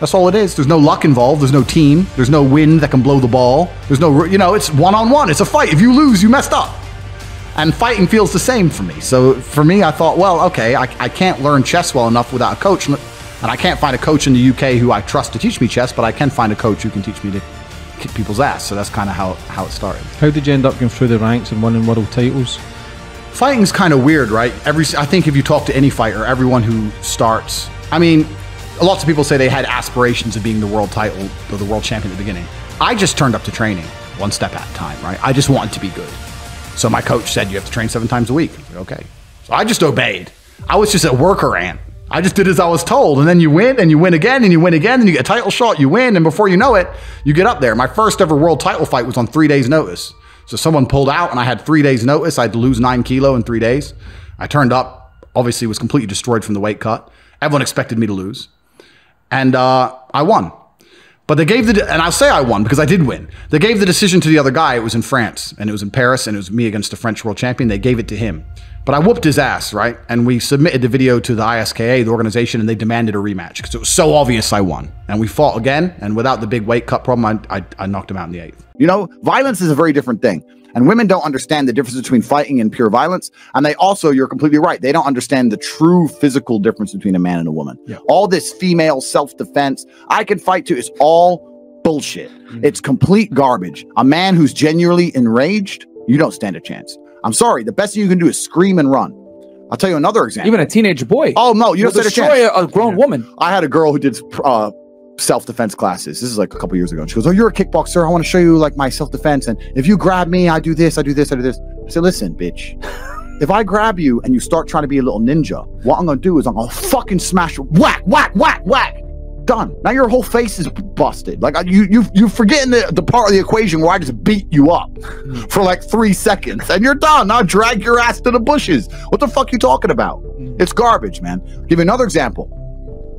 [SPEAKER 1] That's all it is. There's no luck involved. There's no team. There's no wind that can blow the ball. There's no you know it's one-on-one. It's a fight. If you lose you messed up and fighting feels the same for me. So for me, I thought, well, okay, I, I can't learn chess well enough without a coach, and I can't find a coach in the UK who I trust to teach me chess, but I can find a coach who can teach me to kick people's ass. So that's kind of how how it started.
[SPEAKER 2] How did you end up going through the ranks and winning world titles?
[SPEAKER 1] Fighting's kind of weird, right? Every I think if you talk to any fighter, everyone who starts, I mean, lots of people say they had aspirations of being the world title or the world champion at the beginning. I just turned up to training one step at a time, right? I just wanted to be good. So my coach said you have to train seven times a week. Okay. So I just obeyed. I was just a worker ant. I just did as I was told. And then you win and you win again and you win again and you get a title shot, you win. And before you know it, you get up there. My first ever world title fight was on three days' notice. So someone pulled out and I had three days' notice. I had to lose nine kilo in three days. I turned up, obviously was completely destroyed from the weight cut. Everyone expected me to lose. And uh, I won. But they gave the, and I'll say I won because I did win. They gave the decision to the other guy. It was in France and it was in Paris and it was me against the French world champion. They gave it to him. But I whooped his ass, right? And we submitted the video to the ISKA, the organization, and they demanded a rematch because it was so obvious I won. And we fought again. And without the big weight cut problem, I, I, I knocked him out in the eighth.
[SPEAKER 4] You know, violence is a very different thing. And women don't understand the difference between fighting and pure violence. And they also, you're completely right, they don't understand the true physical difference between a man and a woman. All this female self defense, I can fight too, is all bullshit. It's complete garbage. A man who's genuinely enraged, you don't stand a chance. I'm sorry, the best thing you can do is scream and run. I'll tell you another example.
[SPEAKER 3] Even a teenage boy.
[SPEAKER 4] Oh no, you don't stand a
[SPEAKER 3] destroy
[SPEAKER 4] chance.
[SPEAKER 3] a, a grown woman.
[SPEAKER 4] I had a girl who did uh, self defense classes. This is like a couple years ago. And she goes, "Oh, you're a kickboxer. I want to show you like my self defense. And if you grab me, I do this, I do this, I do this." I said, "Listen, bitch. If I grab you and you start trying to be a little ninja, what I'm gonna do is I'm gonna fucking smash you. Whack, whack, whack, whack. Done. Now your whole face is busted. Like you, you, you forgetting the, the part of the equation where I just beat you up hmm. for like three seconds, and you're done. Now drag your ass to the bushes. What the fuck you talking about? Hmm. It's garbage, man. give you another example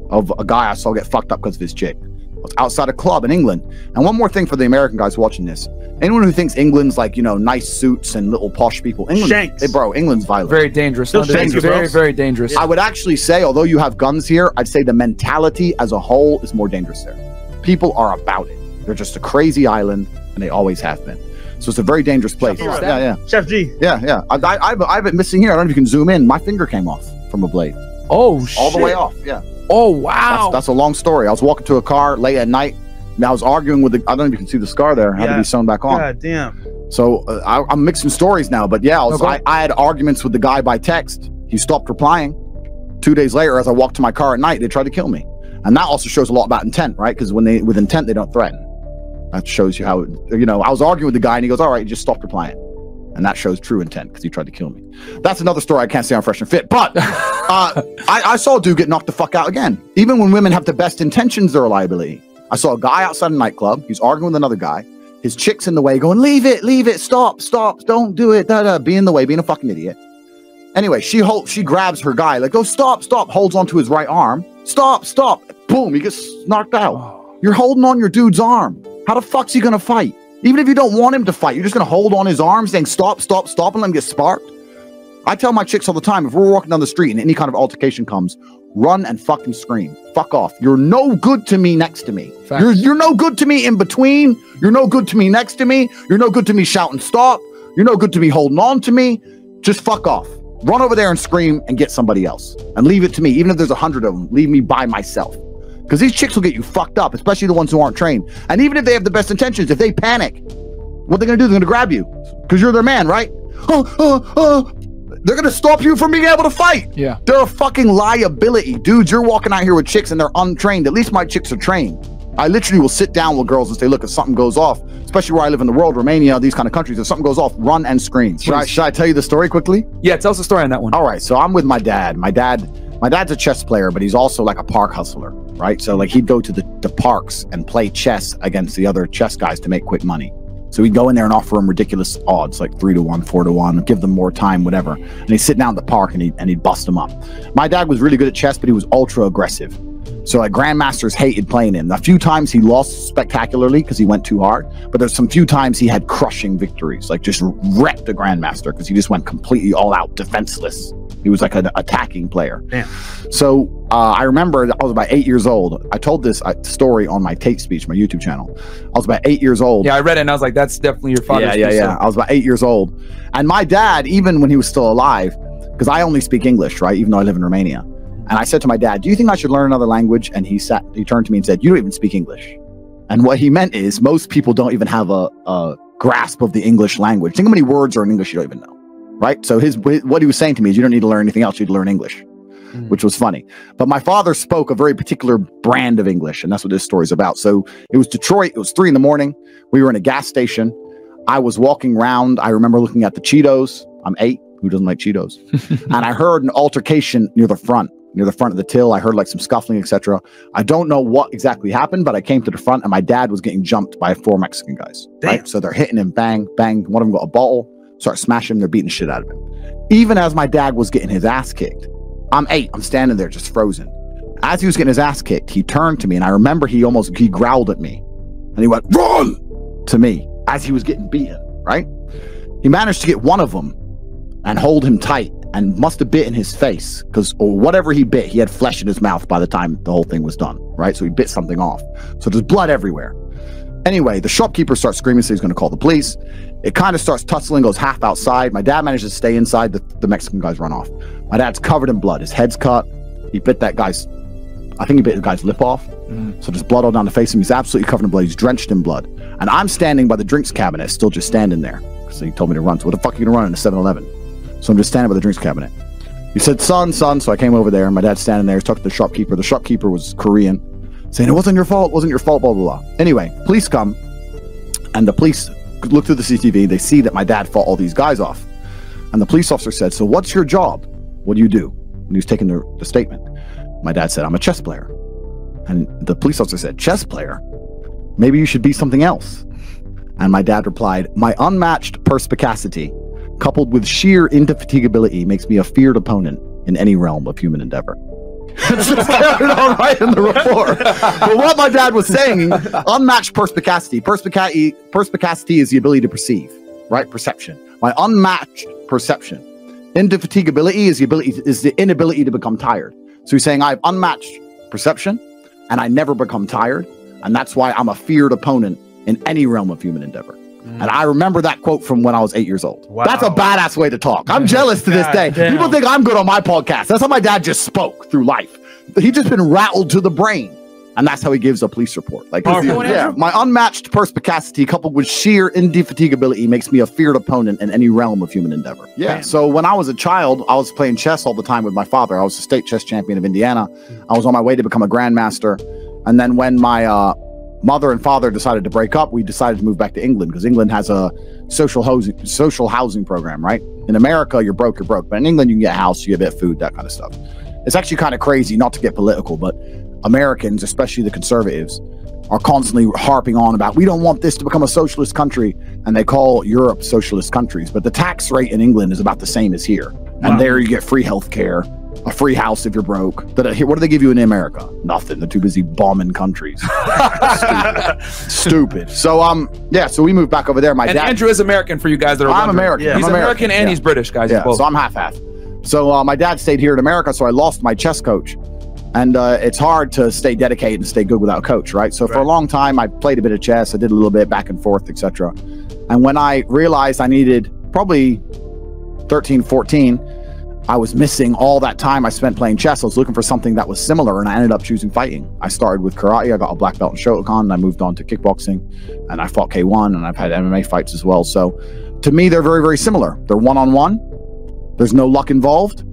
[SPEAKER 4] of a guy I saw get fucked up because of his chick. I was outside a club in England. And one more thing for the American guys watching this. Anyone who thinks England's like, you know, nice suits and little posh people, England,
[SPEAKER 9] Shanks.
[SPEAKER 4] hey, bro, England's violent.
[SPEAKER 3] Very dangerous.
[SPEAKER 9] Still
[SPEAKER 3] No, dangerous.
[SPEAKER 9] dangerous,
[SPEAKER 3] Very, very dangerous.
[SPEAKER 4] I would actually say, although you have guns here, I'd say the mentality as a whole is more dangerous there. People are about it. They're just a crazy island, and they always have been. So it's a very dangerous place.
[SPEAKER 9] Chef,
[SPEAKER 4] Yeah, yeah,
[SPEAKER 9] Chef G.
[SPEAKER 4] yeah, yeah. I, I, I, have, I have it missing here. I don't know if you can zoom in. My finger came off from a blade,
[SPEAKER 3] oh, shit.
[SPEAKER 4] all the way off. Yeah.
[SPEAKER 3] Oh, wow.
[SPEAKER 4] That's, that's a long story. I was walking to a car late at night. And I was arguing with the. I don't know if you can see the scar there. Had to
[SPEAKER 9] Yeah.
[SPEAKER 4] be sewn back on.
[SPEAKER 9] God damn.
[SPEAKER 4] So uh, I, I'm mixing stories now. But yeah, I, was,
[SPEAKER 3] No,
[SPEAKER 4] I, I had arguments with the guy by text. He stopped replying. Two days later, as I walked to my car at night, they tried to kill me. And that also shows a lot about intent, right? Because when they with intent, they don't threaten. That shows you how. You know, I was arguing with the guy, and he goes, "All right, just stop replying." And that shows true intent because he tried to kill me. That's another story I can't say on Fresh and Fit. But uh, I, I saw a dude get knocked the fuck out again. Even when women have the best intentions, they're a liability. I saw a guy outside a nightclub. He's arguing with another guy. His chick's in the way, going, "Leave it, leave it, stop, stop, don't do it." Da da, be in the way, being a fucking idiot. Anyway, she hold, she grabs her guy, like, "Go, stop, stop!" Holds onto his right arm. Stop, stop! Boom! He gets knocked out. You're holding on your dude's arm. How the fuck's he gonna fight? Even if you don't want him to fight, you're just gonna hold on his arm, saying, "Stop, stop, stop," and let him get sparked.
[SPEAKER 1] I tell my chicks all the time if we're walking down the street and any kind of altercation comes, run and fucking scream. Fuck off. You're no good to me next to me. You're you're no good to me in between. You're no good to me next to me. You're no good to me shouting stop. You're no good to me holding on to me. Just fuck off. Run over there and scream and get somebody else. And leave it to me. Even if there's a hundred of them, leave me by myself. Because these chicks will get you fucked up, especially the ones who aren't trained. And even if they have the best intentions, if they panic, what they're gonna do? They're gonna grab you because you're their man, right? Oh, oh, oh. They're gonna stop you from being able to fight.
[SPEAKER 3] Yeah.
[SPEAKER 1] They're a fucking liability, dudes. You're walking out here with chicks and they're untrained. At least my chicks are trained. I literally will sit down with girls and say, "Look, if something goes off, especially where I live in the world, Romania, these kind of countries, if something goes off, run and scream." Should I, should I tell you the story quickly?
[SPEAKER 3] Yeah, tell us the story on that one.
[SPEAKER 1] All right, so I'm with my dad. My dad, my dad's a chess player, but he's also like a park hustler, right? So like he'd go to the, the parks and play chess against the other chess guys to make quick money. So we'd go in there and offer them ridiculous odds, like three to one, four to one, give them more time, whatever. And he'd sit down at the park and he'd, and he'd bust them up. My dad was really good at chess, but he was ultra aggressive. So like grandmasters hated playing him. A few times he lost spectacularly because he went too hard, but there's some few times he had crushing victories, like just wrecked a grandmaster because he just went completely all out defenseless. He was like an attacking player.
[SPEAKER 3] Damn.
[SPEAKER 1] So uh, I remember I was about eight years old. I told this uh, story on my Tate speech, my YouTube channel. I was about eight years old.
[SPEAKER 3] Yeah, I read it and I was like, that's definitely your father's
[SPEAKER 1] Yeah, yeah, yeah. I was about eight years old, and my dad, even when he was still alive, because I only speak English, right? Even though I live in Romania, and I said to my dad, "Do you think I should learn another language?" And he sat, he turned to me and said, "You don't even speak English." And what he meant is, most people don't even have a, a grasp of the English language. Think how many words are in English you don't even know, right? So his what he was saying to me is, you don't need to learn anything else; you need to learn English. Hmm. Which was funny, but my father spoke a very particular brand of English, and that's what this story is about. So it was Detroit. It was three in the morning. We were in a gas station. I was walking around. I remember looking at the Cheetos. I'm eight. Who doesn't like Cheetos? and I heard an altercation near the front, near the front of the till. I heard like some scuffling, etc. I don't know what exactly happened, but I came to the front and my dad was getting jumped by four Mexican guys. Right. So they're hitting him, bang, bang. One of them got a bottle, start smashing him. They're beating the shit out of him. Even as my dad was getting his ass kicked, I'm eight. I'm standing there just frozen. As he was getting his ass kicked, he turned to me and I remember he almost he growled at me and he went, run to me as he was getting beaten, right? He managed to get one of them and hold him tight and must have bit in his face because or whatever he bit, he had flesh in his mouth by the time the whole thing was done, right? So he bit something off. So there's blood everywhere. Anyway, the shopkeeper starts screaming, so he's going to call the police. It kind of starts tussling, goes half outside. My dad manages to stay inside. The, the Mexican guys run off. My dad's covered in blood. His head's cut. He bit that guy's, I think he bit the guy's lip off. Mm. So there's blood all down the face of him. He's absolutely covered in blood. He's drenched in blood. And I'm standing by the drinks cabinet, still just standing there. So he told me to run. So what the fuck are you going to run in a 7 Eleven? So I'm just standing by the drinks cabinet. He said, son, son. So I came over there. and My dad's standing there. He's talking to the shopkeeper. The shopkeeper was Korean, saying, It wasn't your fault. It wasn't your fault, blah, blah, blah. Anyway, police come. And the police look through the CCTV. They see that my dad fought all these guys off. And the police officer said, So what's your job? What do you do? When he was taking the, the statement, my dad said, I'm a chess player. And the police officer said, Chess player? Maybe you should be something else. And my dad replied, My unmatched perspicacity, coupled with sheer indefatigability, makes me a feared opponent in any realm of human endeavor. It's just carried on right in the report. But what my dad was saying, unmatched perspicacity. Perspicacity, perspicacity is the ability to perceive, right? Perception. My unmatched perception. Indefatigability is the ability is the inability to become tired. So he's saying I have unmatched perception and I never become tired. And that's why I'm a feared opponent in any realm of human endeavor. And I remember that quote from when I was eight years old. That's a badass way to talk. I'm jealous to this day.
[SPEAKER 4] damn.
[SPEAKER 1] People think I'm good on my podcast. That's how my dad just spoke through life. He just been rattled to the brain. And that's how he gives a police report. Like,
[SPEAKER 4] Powerful.
[SPEAKER 1] yeah, my unmatched perspicacity coupled with sheer indefatigability makes me a feared opponent in any realm of human endeavor. Yeah. So when I was a child, I was playing chess all the time with my father. I was a state chess champion of Indiana. I was on my way to become a grandmaster. And then when my uh, mother and father decided to break up, we decided to move back to England because England has a social housing social housing program, right? In America, you're broke, you're broke. But in England, you can get a house, you get a bit of food, that kind of stuff. It's actually kind of crazy, not to get political, but Americans, especially the conservatives, are constantly harping on about we don't want this to become a socialist country, and they call Europe socialist countries. But the tax rate in England is about the same as here, and there you get free health care. A free house if you're broke. That what do they give you in America? Nothing. They're too busy bombing countries. Stupid. Stupid. So um, yeah. So we moved back over there. My
[SPEAKER 3] And
[SPEAKER 1] dad.
[SPEAKER 3] Andrew is American for you guys that are
[SPEAKER 1] I'm
[SPEAKER 3] wondering.
[SPEAKER 1] American.
[SPEAKER 3] He's
[SPEAKER 1] I'm
[SPEAKER 3] American, and
[SPEAKER 1] Yeah.
[SPEAKER 3] he's British, guys.
[SPEAKER 1] Yeah,
[SPEAKER 3] both.
[SPEAKER 1] so I'm half half. So uh, my dad stayed here in America, so I lost my chess coach, and uh, it's hard to stay dedicated and stay good without a coach, right? So for a long time, I played a bit of chess, I did a little bit back and forth, etc. And when I realized I needed probably 13, 14, I was missing all that time I spent playing chess. I was looking for something that was similar, and I ended up choosing fighting. I started with karate. I got a black belt in Shotokan, and I moved on to kickboxing, and I fought K1, and I've had MMA fights as well. So, to me, they're very, very similar. They're one on one. There's no luck involved.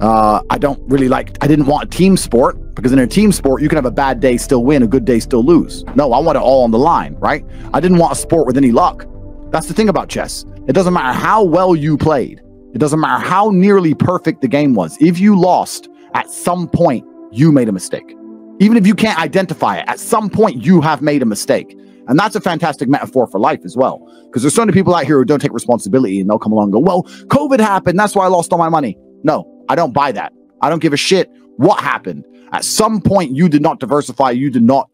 [SPEAKER 1] Uh, I don't really like. I didn't want a team sport because in a team sport you can have a bad day still win, a good day still lose. No, I want it all on the line, right? I didn't want a sport with any luck. That's the thing about chess. It doesn't matter how well you played. It doesn't matter how nearly perfect the game was. If you lost, at some point you made a mistake. Even if you can't identify it, at some point you have made a mistake. And that's a fantastic metaphor for life as well. Because there's so many people out here who don't take responsibility and they'll come along and go, well, COVID happened. That's why I lost all my money. No, I don't buy that. I don't give a shit what happened. At some point, you did not diversify. You did not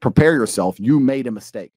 [SPEAKER 1] prepare yourself. You made a mistake.